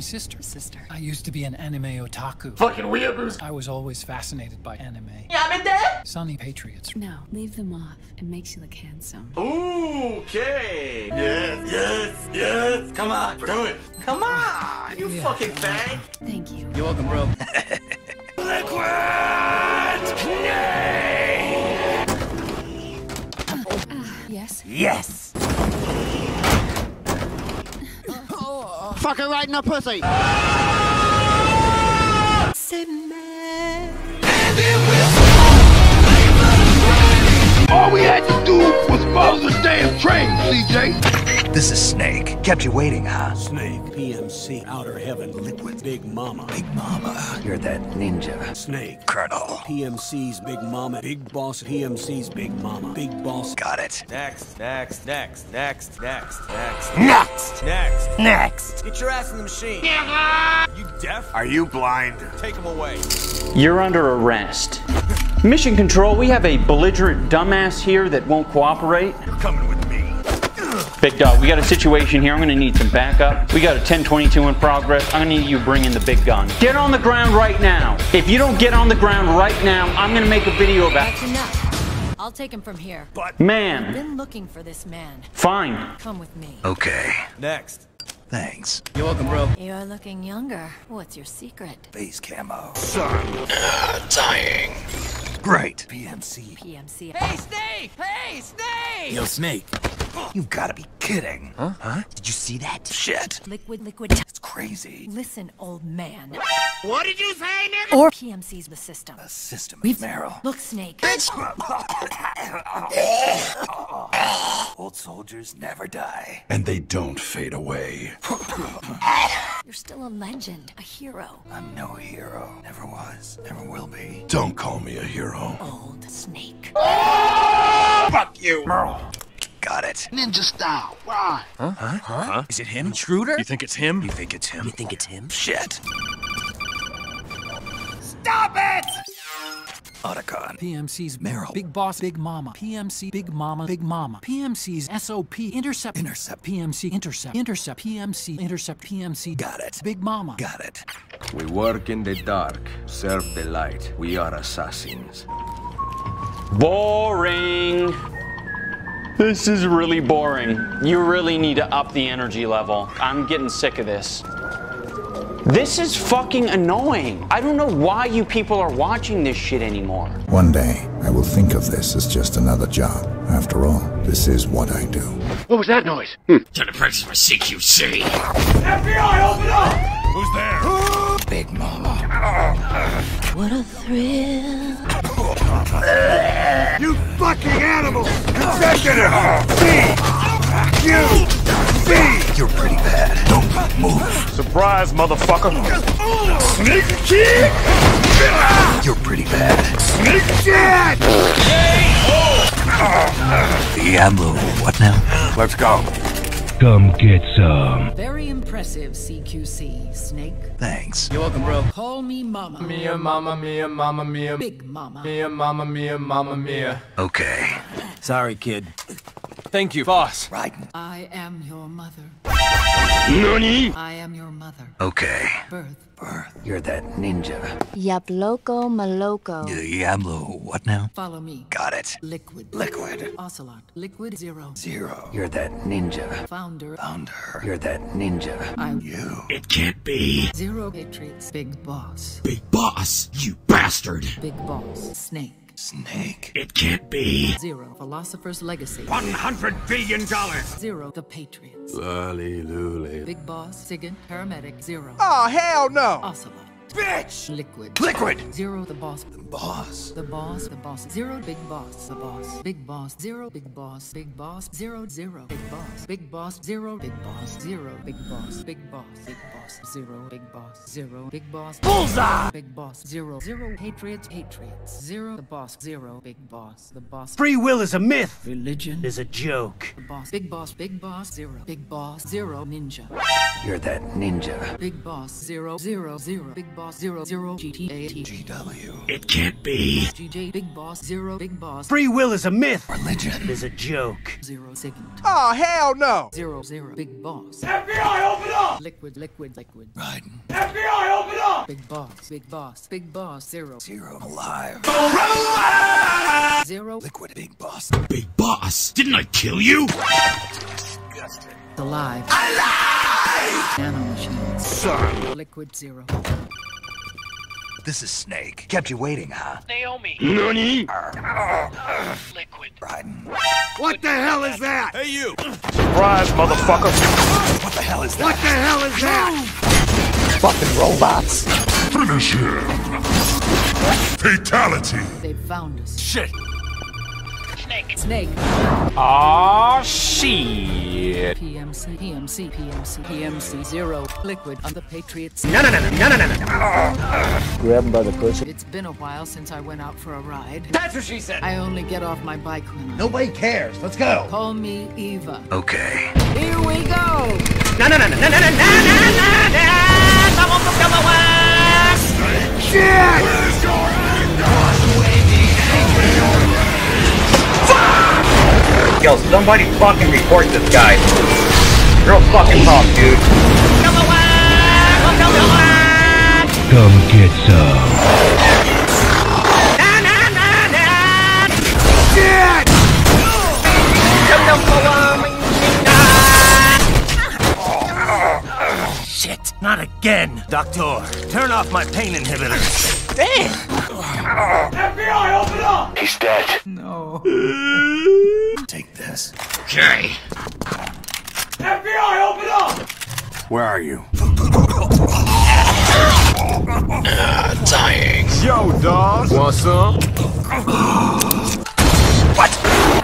Sister. Sister. I used to be an anime otaku. Fucking weeaboos. I was always fascinated by anime. Yeah, I'm in there. Sunny Patriots. No, leave them off. It makes you look handsome. Okay. Yes, yes, yes. Come on, do it. Come on, you Yeah. fucking fag. Thank you. You're welcome, bro. Liquid! Ah, yes? Yes! Fucking right in the pussy. All we had to do was follow the damn train, CJ. This is Snake. Kept you waiting, huh? Snake, PMC, Outer Heaven, Liquid, Big Mama. Big Mama. You're that ninja. Snake, Colonel. PMC's Big Mama, Big Boss, PMC's Big Mama, Big Boss. Got it. Next, next, next, next, next, next. Next! Next! Next! Get your ass in the machine! You deaf? Are you blind? Take him away. You're under arrest. Mission Control, we have a belligerent dumbass here that won't cooperate. You're coming with me. Big dog, we got a situation here. I'm gonna need some backup. We got a 1022 in progress. I'm gonna need you to bring in the big gun. Get on the ground right now. If you don't get on the ground right now, I'm gonna make a video about That's enough. I'll take him from here. But man. I've Man, been looking for this man. fine. Come with me. Okay. Next. Thanks. You're welcome, bro. You're looking younger. What's your secret? Base camo. Son. Uh, dying. Great. PMC. PMC. Hey, Snake! Hey, Snake! Yo, Snake. You've got to be kidding. Huh? Huh? Did you see that? Shit. Liquid, liquid. It's crazy. Listen, old man. What did you say, nigga? Or PMC's the system. The system We've- of Meryl. Look, Snake. Old soldiers never die. And they don't fade away. You're still a legend, a hero. I'm no hero. Never was. Never will be. Don't call me a hero. Old Snake. Fuck you. Meryl. Got it. Ninja style. Right. Huh? Huh? Huh? Is it him? Intruder? You think it's him? You think it's him? You think it's him? Shit. Stop it! Otacon. PMC's Meryl. Big Boss, Big Mama. PMC, Big Mama, Big Mama. PMC's SOP, Intercept. Intercept. PMC, Intercept. Intercept. PMC, Intercept. PMC. Got it. Big Mama. Got it. We work in the dark, serve the light. We are assassins. Boring. This is really boring. You really need to up the energy level. I'm getting sick of this. This is fucking annoying. I don't know why you people are watching this shit anymore. One day, I will think of this as just another job. After all, this is what I do. What was that noise? Time to practice my CQC. FBI, open up! Who's there? Big Mama. What a thrill. You fucking animal! Executive! B! You! B! You're pretty bad. Don't move. Surprise, motherfucker! Sneak kick! You're pretty bad. Sneak kick! Diablo. What now? Let's go. Come get some. Very impressive, CQC, Snake. Thanks. You're welcome, bro. Call me Mama. Mia, mama, mia, mama, mia. Big Mama. Mia, mama, mia, mama, mia. Okay. Sorry, kid. Thank you, boss. Raiden. I am your mother. Nani? I am your mother. Okay. Birth. Birth. You're that ninja. Yup loco maloko. Diablo. What now? Follow me. Got it. Liquid. Liquid. Ocelot. Liquid Zero. Zero. You're that ninja. Founder. Founder. You're that ninja. I'm You. It can't be. Zero Patriots. Big Boss. Big boss, you bastard. Big Boss. Snake. Snake. It can't be. Zero. Philosopher's Legacy. One hundred billion dollars! Zero. The Patriots. Lolly looly. Big Boss. Sigint. Paramedic. Zero. Oh, hell no. Ocelot. Bitch! Liquid. Liquid! Zero, the boss. The boss. The boss, the boss. Zero, big boss. The boss. Big boss. Zero, big boss. Big boss. Zero, zero. Big boss. Big boss. Zero, big boss. Zero, big boss. Big boss. Big boss. Zero, big boss. Zero, big boss. Bullseye! Big boss. Zero, zero. Patriots, patriots. Zero, the boss. Zero, big boss. The boss. Free will is a myth. Religion Is a joke. The boss. Big boss. Big boss. Zero. Big boss. Zero. Ninja. You're that ninja. Big boss. Zero. Zero. Zero. Big boss. Zero. Zero. GTA. GW. It can't be. GJ. Big boss. Zero. Big boss. Free will is a myth. Religion. Is a joke. Zero. Second. Oh, hell no! Zero. Zero. Big boss. FBI, open up! Liquid. Liquid. Liquid. Riding. FBI, open up! Big boss. Big boss. Big boss. Zero. Zero. Alive. Zero. Liquid. Big boss. Big boss. Didn't I kill you? Alive. Alive! Nano machines. Son. Liquid. Zero. This is Snake. Kept you waiting, huh? Naomi. Nani? Liquid. Riding. What the hell is that? Hey, you! Surprise, motherfucker! What the hell is that? What the hell is that? Fucking robots. Finish him! Fatality! They found us. Shit. Snake. Snake. Aw, shit. PMC. PMC. PMC. PMC. Zero. Liquid on the Patriots. No, no, no, no, no, no, no, no. Grab him by the pussy. It's been a while since I went out for a ride. That's what she said. I only get off my bike when I Nobody cares. Let's go. call me Eva. Okay. Here we go. No, no, no, no, no, no, no, no, no, no, no. Someone from the west. Shit! Where's your anger? Yo, somebody fucking report this guy. Real fucking talk, dude. Come get some. Shit! Shit! Not again, Doctor. Turn off my pain inhibitor. Damn! FBI, open up! He's dead. No. this. Jay! FBI, open up! Where are you? Uh, dying. Yo, dog. What's up? what?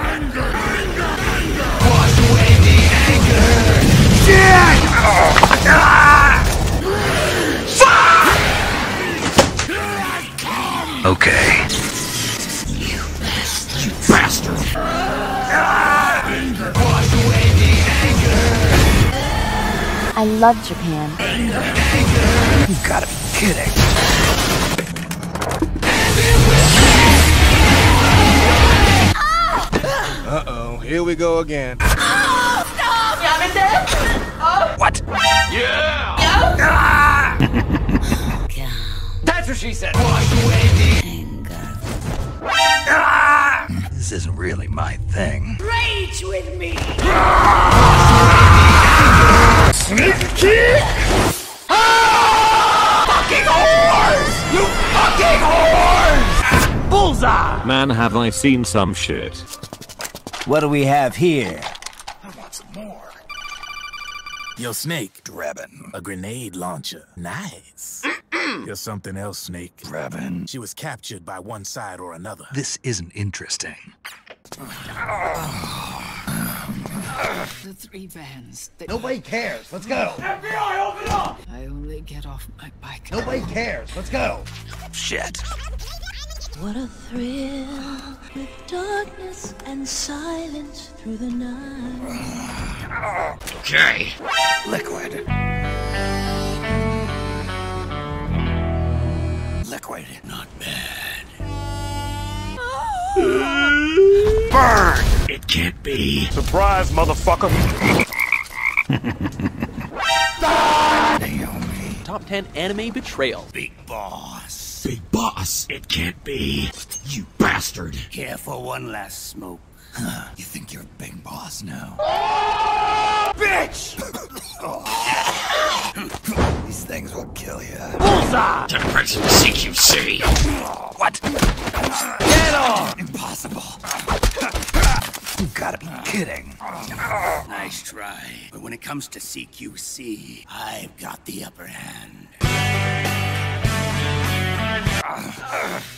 Anger, anger, anger. Wash away the anger. Shit! Oh. Ah. Fuck! Here I come. Okay. I love Japan. You gotta be kidding. Uh-oh, here we go again. What? Yeah! That's what she said. Ah! This isn't really my thing. Rage with me. Sneak kick! Ah! Fucking whores! You fucking whores! Bullseye! Man, have I seen some shit. What do we have here? I want some more. Yo, Snake. Drebin. A grenade launcher. Nice. Here's something else, Snake. Drebin. She was captured by one side or another. This isn't interesting. Ah. The three vans. They, Nobody cares. Let's go. FBI, open up! I only get off my bike. Nobody cares. Let's go. Shit. What a thrill with darkness and silence through the night. Okay. Liquid. Liquid. Not bad. Burn! It can't be. Surprise, motherfucker! Naomi. Top 10 anime betrayal. Big boss. Big boss. It can't be. You bastard. Care for one last smoke. Huh, you think you're a big boss now? Oh, Bitch! These things will kill you. Bullseye! To President CQC. What? Get off! Impossible. You gotta be kidding. Nice try. But when it comes to CQC, I've got the upper hand.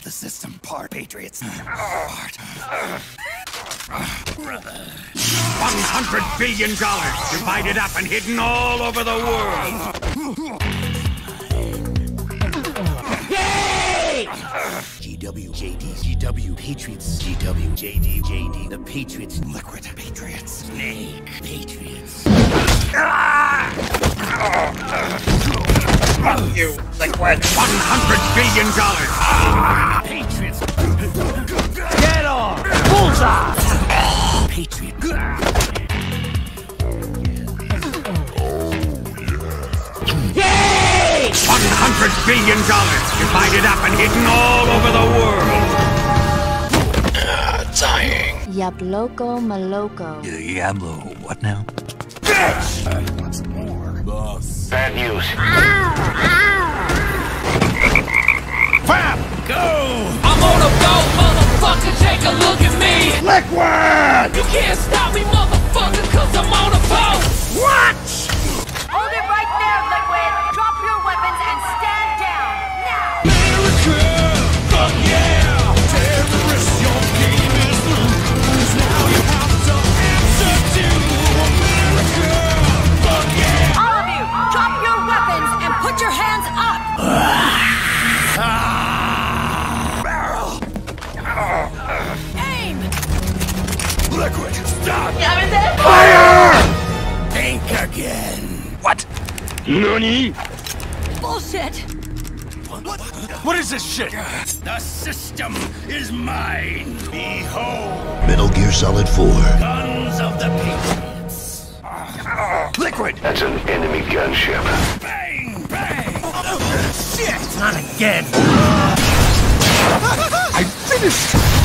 The system part, Patriots. Part. 100 billion dollars divided up and hidden all over the world. GW, JD, GW, Patriots, GW, JD, JD, the Patriots, Liquid, Patriots, Snake, Patriots. Fuck you, Liquid. 100 billion dollars. Patriots. Get off! Bullseye! Patriot. Yay! 100 billion dollars divided up and hidden all over the world. Ah, dying. Yabloko Maloko. Diablo, what now? Bad news. Fab, go! I'm on a boat, motherfucker, take a look at me. Liquid! You can't stop me, motherfucker, cause I'm on a boat. Watch! Hold it right there, Liquid, stop! Fire! Think again. What? Nani? Bullshit! What? What is this shit? The system is mine. Behold, Metal Gear Solid 4. guns of the Patriots. Liquid! That's an enemy gunship. Bang! Bang! Shit! Not again! I finished!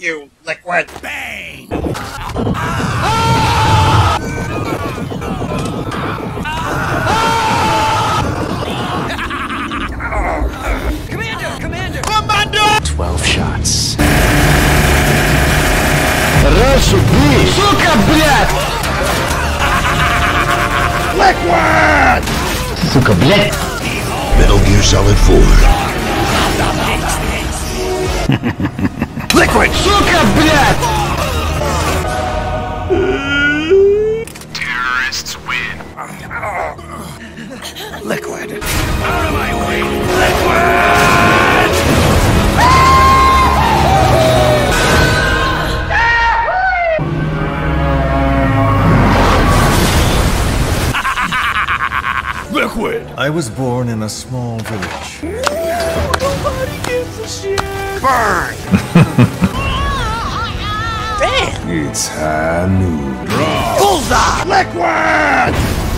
you, Liquid! Bang! Commander, Commander! 12 shots. Сука, блядь! Liquid! Сука, блядь! Metal Gear Solid 4. Liquid! Сука, блядь! Terrorists win. Liquid! Out of my way! Liquid! Liquid! I was born in a small village. Nobody gives a shit! Burn! It's high noon. Bullseye! Liquid!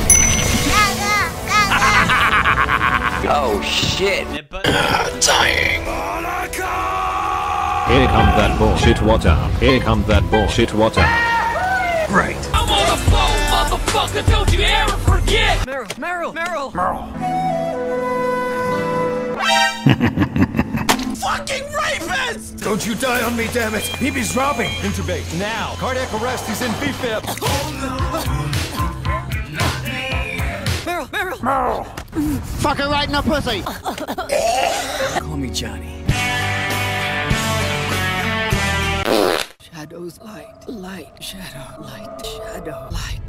Oh shit. Dying. Here comes that bullshit water. Here comes that bullshit water. Great. I'm on a boat, motherfucker, don't you ever forget! Meryl, Meryl, Meryl! Fucking rapist! Don't you die on me, damn it! BP's dropping! Intubate, now! Cardiac arrest, he's in V-Fib! Meryl, Meryl! Meryl! Fuck her right in the pussy! Call me Johnny. Shadows, light, light, shadow, light, shadow, light.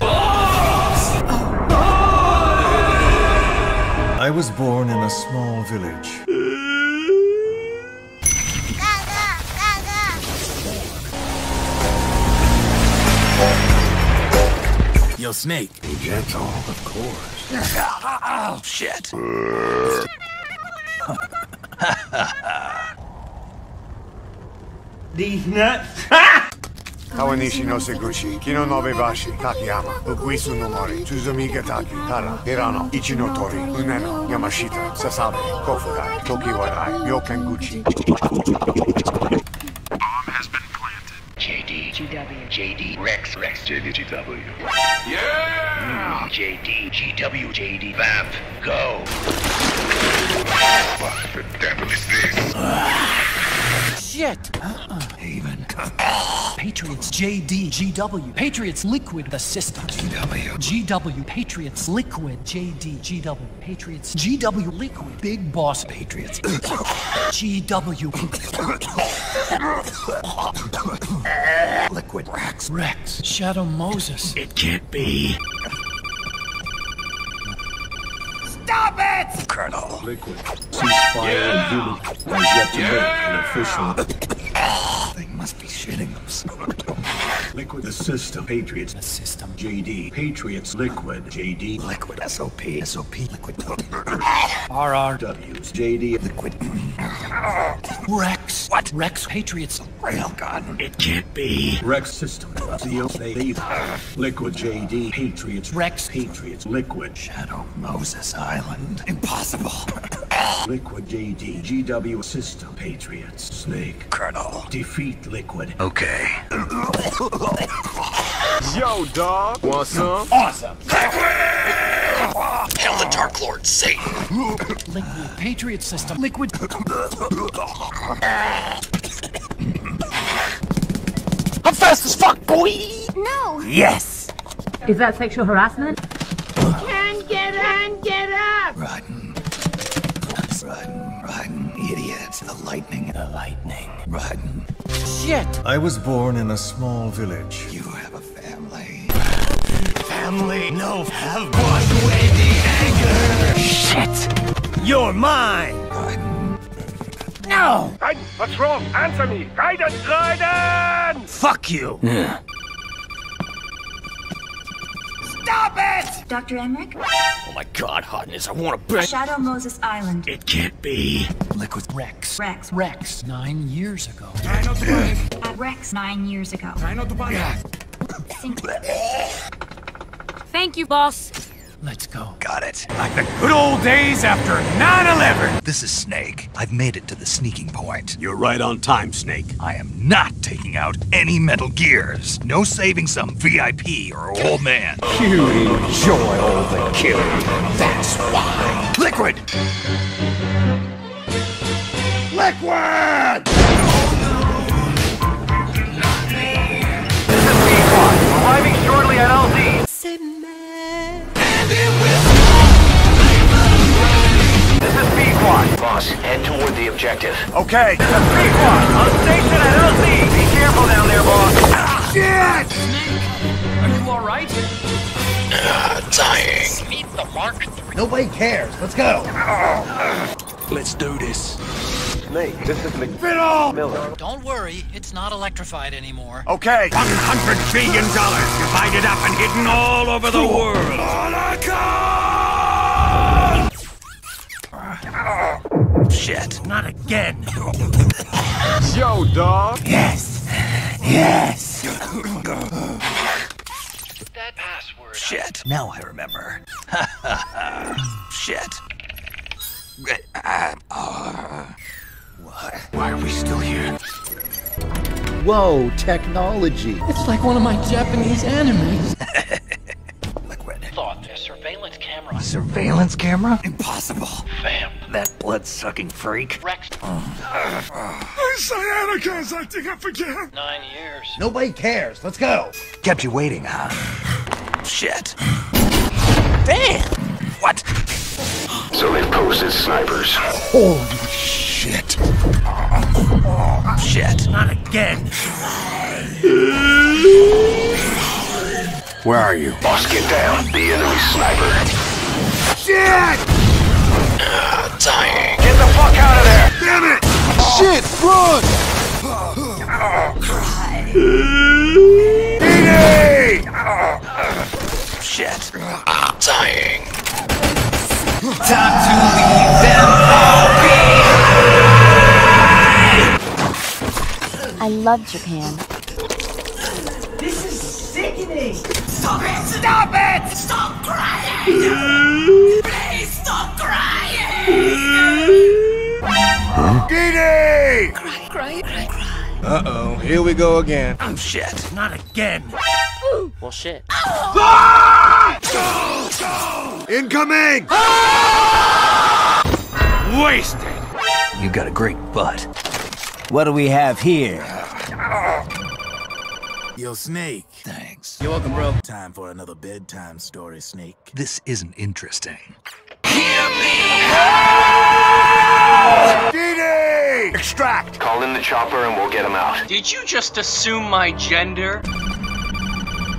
I was born in a small village. Yo, Snake. Be gentle, of course. Oh, shit. These nuts. Kawanishi no Seguchi, Kino no Bebashi, Takayama, Uguisu no Mori, Tsuzumi Gataki, Tara, Hirano, Ichi no Tori, Uneno, Yamashita, Sasabe, Kofugai, Tokiwadai, Yokenguchi. JD. GW. JD. Rex. Rex. JD. GW. Yeah! Mm, JD. GW. JD. Vamp. Go. What the devil is this? Shit! Haven. Patriots JD GW. Patriots Liquid the system. GW. GW Patriots Liquid JD GW. Patriots GW Liquid Big Boss Patriots. GW Liquid Rex. Rex Shadow Moses. It can't be. Stop it! Colonel. Liquid. Ceasefire agreement has yet to make an official. They must be shitting themselves. Liquid the system. Patriots. The system. JD. Patriots. Liquid. JD. Liquid SOP. SOP. Liquid. RR W's. JD. Liquid. Rex. What? Rex Patriots. Railgun. It can't be. Rex system. CO. They. Liquid. JD. Patriots. Rex. Patriots. Liquid. Shadow Moses Island. Impossible. Liquid. JD. GW system. Patriots. Snake. Colonel. Defeat Liquid. Okay. Yo, dog. Want some? Awesome. Hail the Dark Lord Satan. Liquid Patriot system. Liquid. I'm fast as fuck, boy! No! Yes! Is that sexual harassment? The lightning. The lightning. Riding. Shit! I was born in a small village. You have a family. Family, no, have washed away the anger! Shit! You're mine! Riding. No! Hey, what's wrong? Answer me! Raiden! Raiden! Fuck you! Stop it! Dr. Emmerich? Oh my god, hotness, I wanna break. Shadow Moses Island. It can't be. Liquid. Rex. Rex. Rex. Nine years ago. Try not to panic. At Rex nine years ago. Try not to panic. Think- Thank you, boss. Let's go. Got it. Like the good old days after 9-11! This is Snake. I've made it to the sneaking point. You're right on time, Snake. I am not taking out any Metal Gears. No saving some VIP or old man. You enjoy all the killing. That's why. Liquid! Liquid! Arriving shortly at LZ. This Pequod. Boss, head toward the objective. Okay. This is Pequod. On station at LZ. Be careful down there, boss. Shit! Are you alright? Ah, dying. Meet the Mark III. Nobody cares. Let's go. Let's do this. Snake, this is Mc... Fiddle! Miller. Don't worry, it's not electrified anymore. Okay. $100 billion divided up and hidden all over the world. Shit. Not again. Yo, dog. Yes. Yes. That password. Shit. Now I remember. Shit. What? Why are we still here? Whoa, technology. It's like one of my Japanese animes. Liquid. Thought their surveillance camera. Surveillance camera? Impossible. Vamp. That blood-sucking freak. Rex. Sciatica is acting up again. Nine years. Nobody cares. Let's go. Kept you waiting, huh? Shit. Damn! What? So they've posed as snipers. Holy shit. Oh, Shit. Not again. Where are you? Boss, get down. The enemy sniper. Shit! Ah, dying. Get the fuck out of there. Damn it! Shit! Run! Edie! Shit. Ah, dying. Time to leave them I love Japan. This is sickening! Stop it! Stop it! Stop crying! Please stop crying! Edie! Cry, cry, cry, cry. Uh-oh, here we go again. Oh, shit. Not again. Well, shit. Ah! Incoming! Ah! Wasted. You got a great butt. What do we have here? Yo, Snake. Thanks. You're welcome, bro. Time for another bedtime story, Snake. This isn't interesting. DD! Extract! Call in the chopper and we'll get him out. Did you just assume my gender?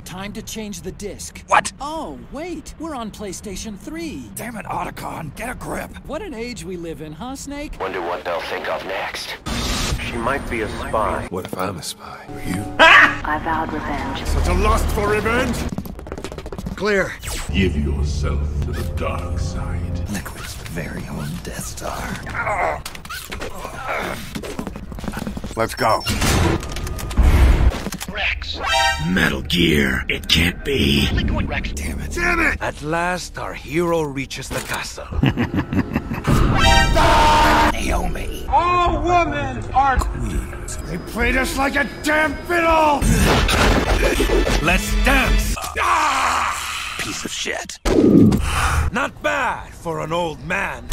Time to change the disc. What? Oh, wait. We're on PlayStation 3. Damn it, Otacon. Get a grip. What an age we live in, huh, Snake? Wonder what they'll think of next. She might be a spy. What if I'm a spy? Are you? I vowed revenge. Such a lust for revenge? Clear. Give yourself to the dark side. Liquid's very own Death Star. Let's go. Rex. Metal Gear. It can't be. Liquid Rex. Damn it. Damn it! At last, our hero reaches the castle. Naomi. All women are queens. They played us like a damn fiddle! Let's dance! Ah, piece of shit. Not bad for an old man.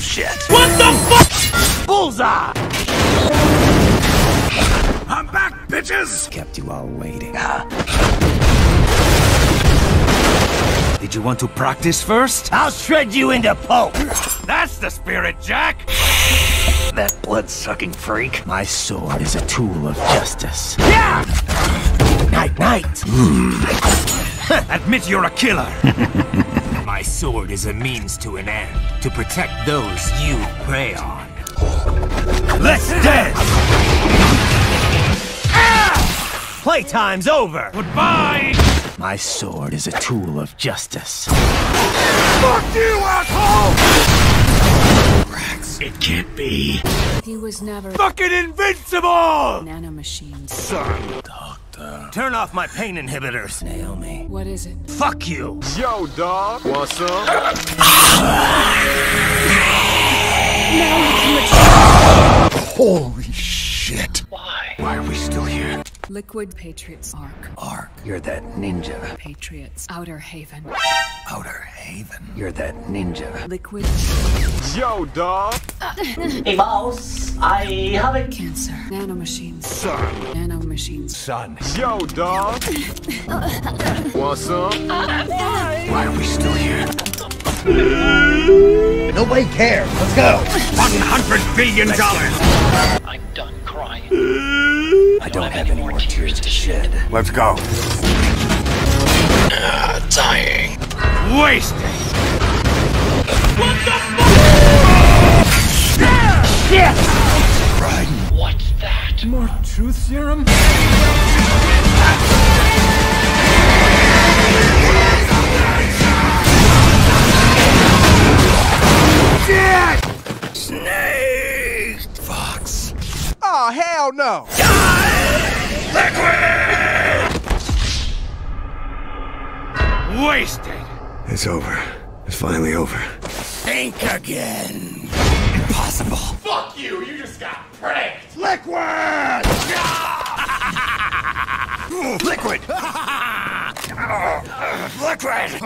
Shit. What the fuck? Bullseye! I'm back, bitches! Kept you all waiting, huh? Did you want to practice first? I'll shred you into pulp! That's the spirit, Jack! That blood-sucking freak. My sword is a tool of justice. Yeah! Night, night! Admit you're a killer! My sword is a means to an end, to protect those you prey on. Let's dance! Ah! Playtime's over! Goodbye! My sword is a tool of justice. Fuck you, asshole! Rex. It can't be. He was never Fucking invincible! nanomachines. Son. Doctor. Turn off my pain inhibitors. Naomi. What is it? Fuck you! Yo, dog. Want some? Holy shit. Why? Why are we still here? Liquid Patriots Arc. Ark, you're that ninja. Patriots Outer Haven. Outer Haven. You're that ninja. Liquid Yo, dog. Hey, boss. I have a Cancer. Nanomachines. Son. Nanomachines. Son. Yo, dog. Want some? Why are we still here? Nobody cares. Let's go. One hundred billion dollars. I'm done crying. I don't have any more tears to shed. Let's go. Ah, dying. Wasted. What the fuck? Shit! Raiden. What's that? More truth serum? Fox. Oh, hell no. Liquid! Wasted. It's over. It's finally over. Think again. Impossible. Fuck you! You just got pranked! Liquid! Liquid! Liquid!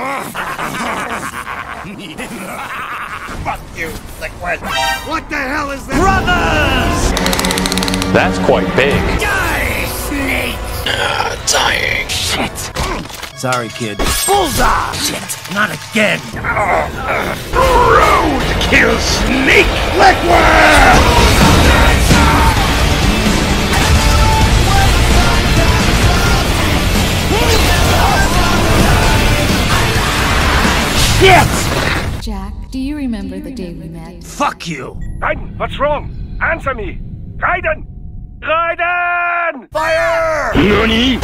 Fuck you, Liquid! What the hell is that? Brothers! That's quite big. Die, snake! dying. Shit. Sorry, kid. Bullseye! Shit, not again. Kill Snake! Liquid! Shit! Jack, do you remember the day we met? Fuck you! Raiden, what's wrong? Answer me! Raiden! Raiden! Fire! Nani?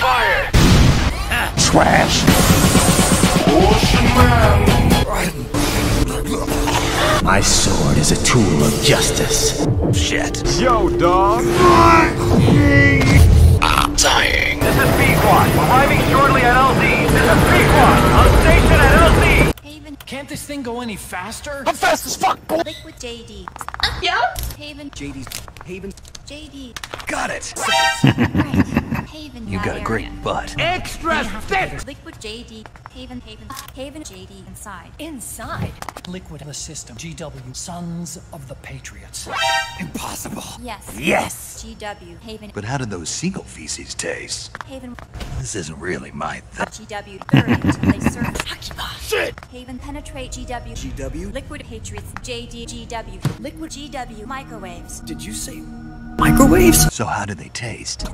Fire! Trash! Ocean Man! Raiden! My sword is a tool of justice. Shit. Yo, dog! I'm dying. This is Pequod, arriving shortly at LZ. This is Pequod, on station at LZ. Haven. Can't this thing go any faster? I'm fast as fuck, boy. Liquid JD. Yeah? Haven. JD's Haven. JD. Got it. Right. Haven. You got a great butt. Extra thick! Liquid JD. Haven, Haven, Haven, JD inside. Inside. Liquid in the system. GW. Sons of the Patriots. Impossible. Yes. Yes. GW. Haven. But how did those seagull feces taste? Haven. This isn't really my thing. GW. Third. they serve. Shit! Haven penetrate GW. GW? Liquid Patriots. JD. GW. Liquid GW. Microwaves. Did you say microwaves? So how do they taste?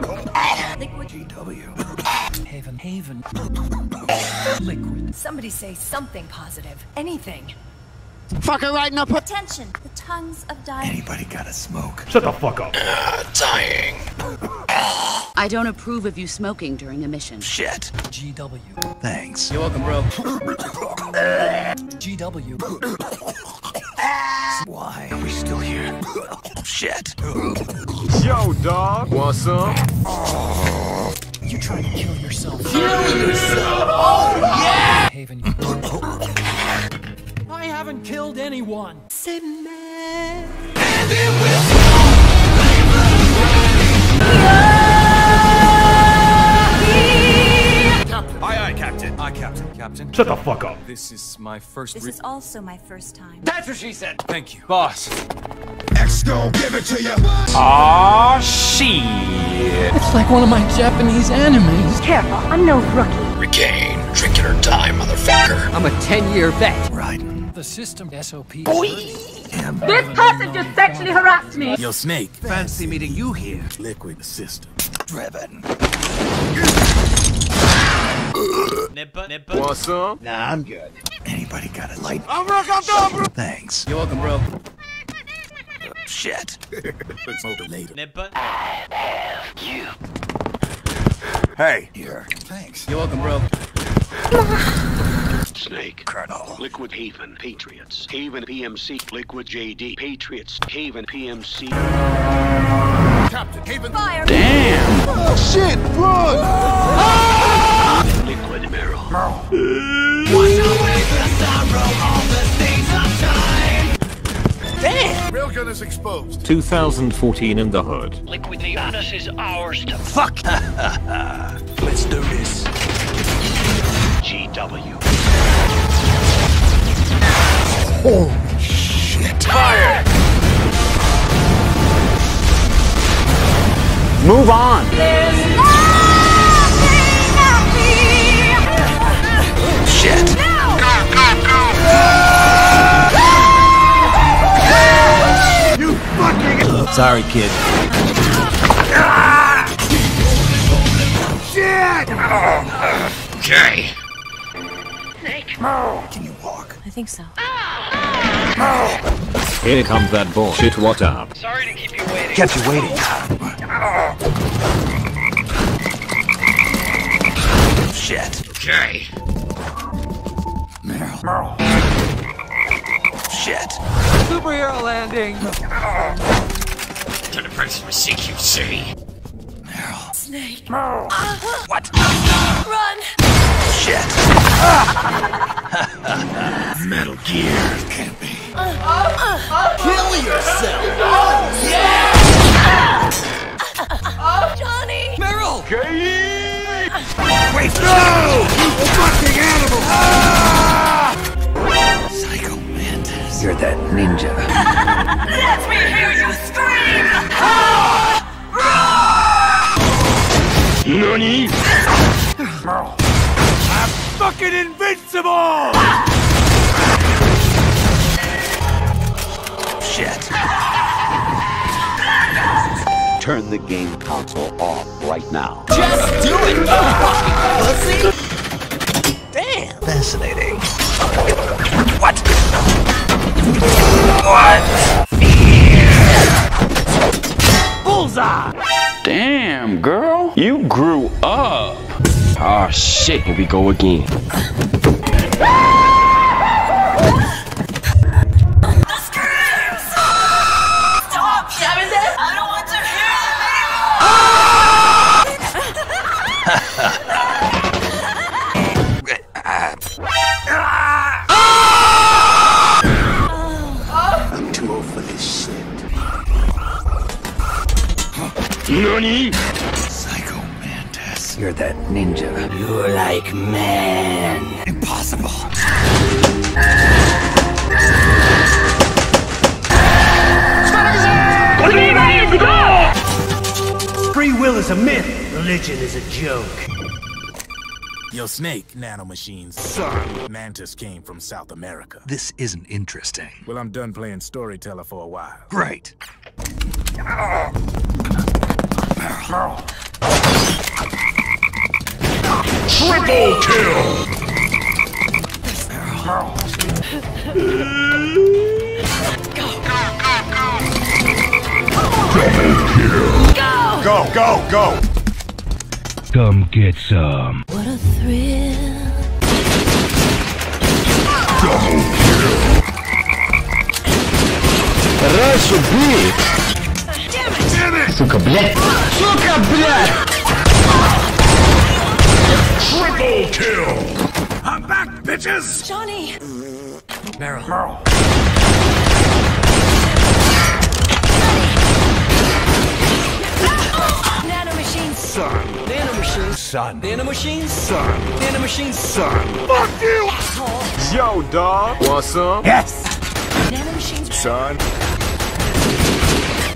Liquid GW. Haven. Haven. Liquid. Somebody say something positive. Anything. Fucker riding up. Attention. The tongues of dying. Anybody got a smoke? Shut the fuck up. Ah, dying. I don't approve of you smoking during a mission. Shit. GW. Thanks. You're welcome, bro. GW. Why are we still here? Shit. Yo, dog. Want some? Oh. You trying to kill yourself. Kill yourself! Oh, yeah! Haven. I haven't killed anyone. Say man. Aye, aye, Captain. Captain. Captain. Shut the fuck up. This is my first. This is also my first time. That's what she said. Thank you, boss. X gon' give it to you. Aw, shit. It's like one of my Japanese animes. Careful, I'm no rookie. Regain. Drinking or die, motherfucker. I'm a 10 year vet. Riding. The system SOP. Boy. This person just sexually harassed me. Yo, Snake. Fancy meeting you here. Liquid system. Driven. Nippa, Nippa. Want some? Nah, I'm good. Anybody got a light? Bro. Thanks. You're welcome, bro. Shit. Smoke it later. Nippa. You. Hey. Here. Thanks. You're welcome, bro. Snake. Colonel. Liquid Haven. Patriots. Haven PMC. Liquid JD. Patriots. Haven PMC. Captain. Haven. Fire. Damn. Oh shit! Run! Meryl. Wash away the sorrow, all the stains of time. Damn! Railgun is exposed. 2014 in the hood. Liquid the is ours to Fuck. Let's do this. GW. Holy shit. Fire! move on. Shit. You fucking Sorry, kid. shit! Okay. Can you walk? I think so. Here comes that bullshit. What up? Sorry to keep you waiting. Kept you waiting. Shit. Okay. Meryl. Meryl. Shit. Superhero landing. To the person with CQC. Meryl. Snake. Meryl. Uh-huh. What? Run! Shit. Metal Gear. Can't be. Uh-huh. Kill yourself. Yeah. Johnny! Meryl! Wait, no! You fucking animal! Ah! Psycho Mantis. You're that ninja. Let me hear you scream! Nani? I'm fucking invincible! Shit. Turn the game console off right now. Just do it, you fucking pussy! Damn! Fascinating. What? What? Bullseye! Damn, girl. You grew up. Oh shit, here we go again. Ninja. You're like man. Impossible. Free will is a myth. Religion is a joke. Yo, Snake, nanomachines. Son, Mantis came from South America. This isn't interesting. Well, I'm done playing storyteller for a while. Great. Triple kill! Go, go, go! Come get some. What a thrill. Хорошо, бей! Сука, блядь! Сука, блядь! Triple kill! I'm back, bitches! Johnny! Meryl. Nanomachines. Son. Nanomachines. Son. Nanomachines. Son. Nanomachines. Son. Fuck you! Yo, dog. Want some? Yes! Nanomachines. Son.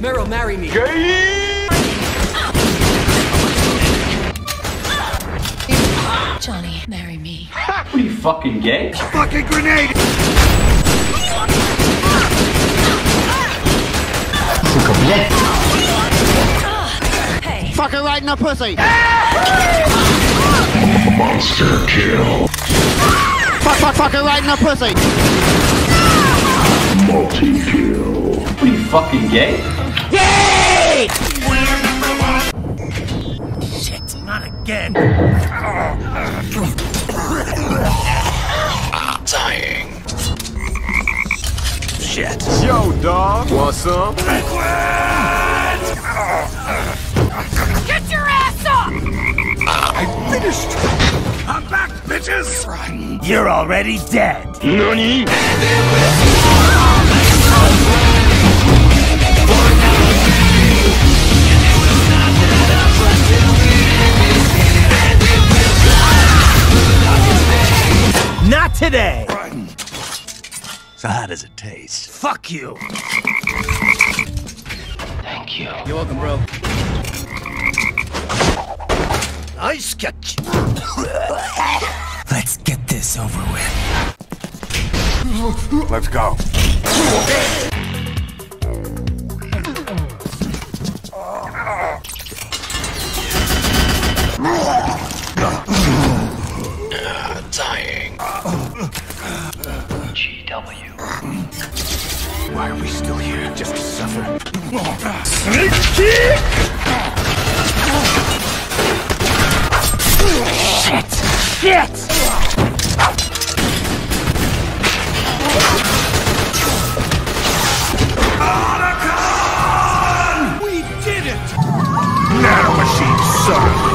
Meryl, marry me. Johnny, marry me. What are you fucking gay? Fucking grenade! Hey. Fuck her right in the pussy! Monster kill. Fuck, fuck, fuck her right in the pussy! Multi kill. What are you fucking gay? Yeah! Not again. Dying. Shit. Yo, dog. Want some? Get your ass up! I finished. I'm back, bitches. You're already dead. NANI? Today. So how does it taste? Fuck you. Thank you. You're welcome, bro. Nice catch. Let's get this over with. Let's go. GW. Why are we still here? Just to suffer? Shit! We did it! Nanomachine, son.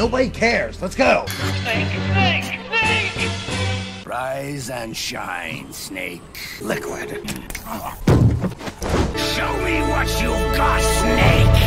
Nobody cares. Let's go. Snake, snake, snake! Rise and shine, Snake. Liquid. Show me what you've got, Snake!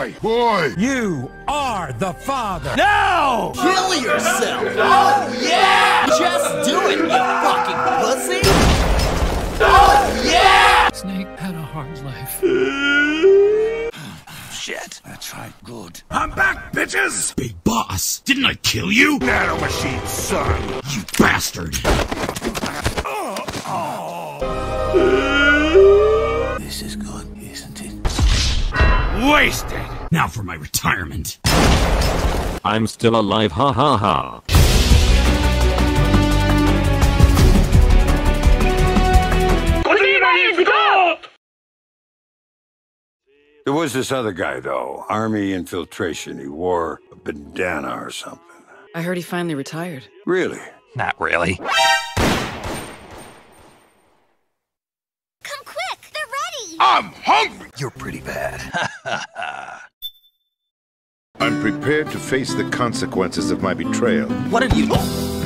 Boy. Boy. You are the father. No! Kill yourself! Oh, yeah! Just do it, you fucking pussy! Oh, yeah! Snake had a hard life. Shit. That's right. Good. I'm back, bitches! Big boss, didn't I kill you? Nanomachine, son! You bastard! Uh, uh. This is good, isn't it? Wasted! Now for my retirement. I'm still alive, ha ha ha. There was this other guy, though. Army infiltration. He wore a bandana or something. I heard he finally retired. Really? Not really. Come quick! They're ready! I'm hungry! You're pretty bad. I'm prepared to face the consequences of my betrayal. What have you... Oh!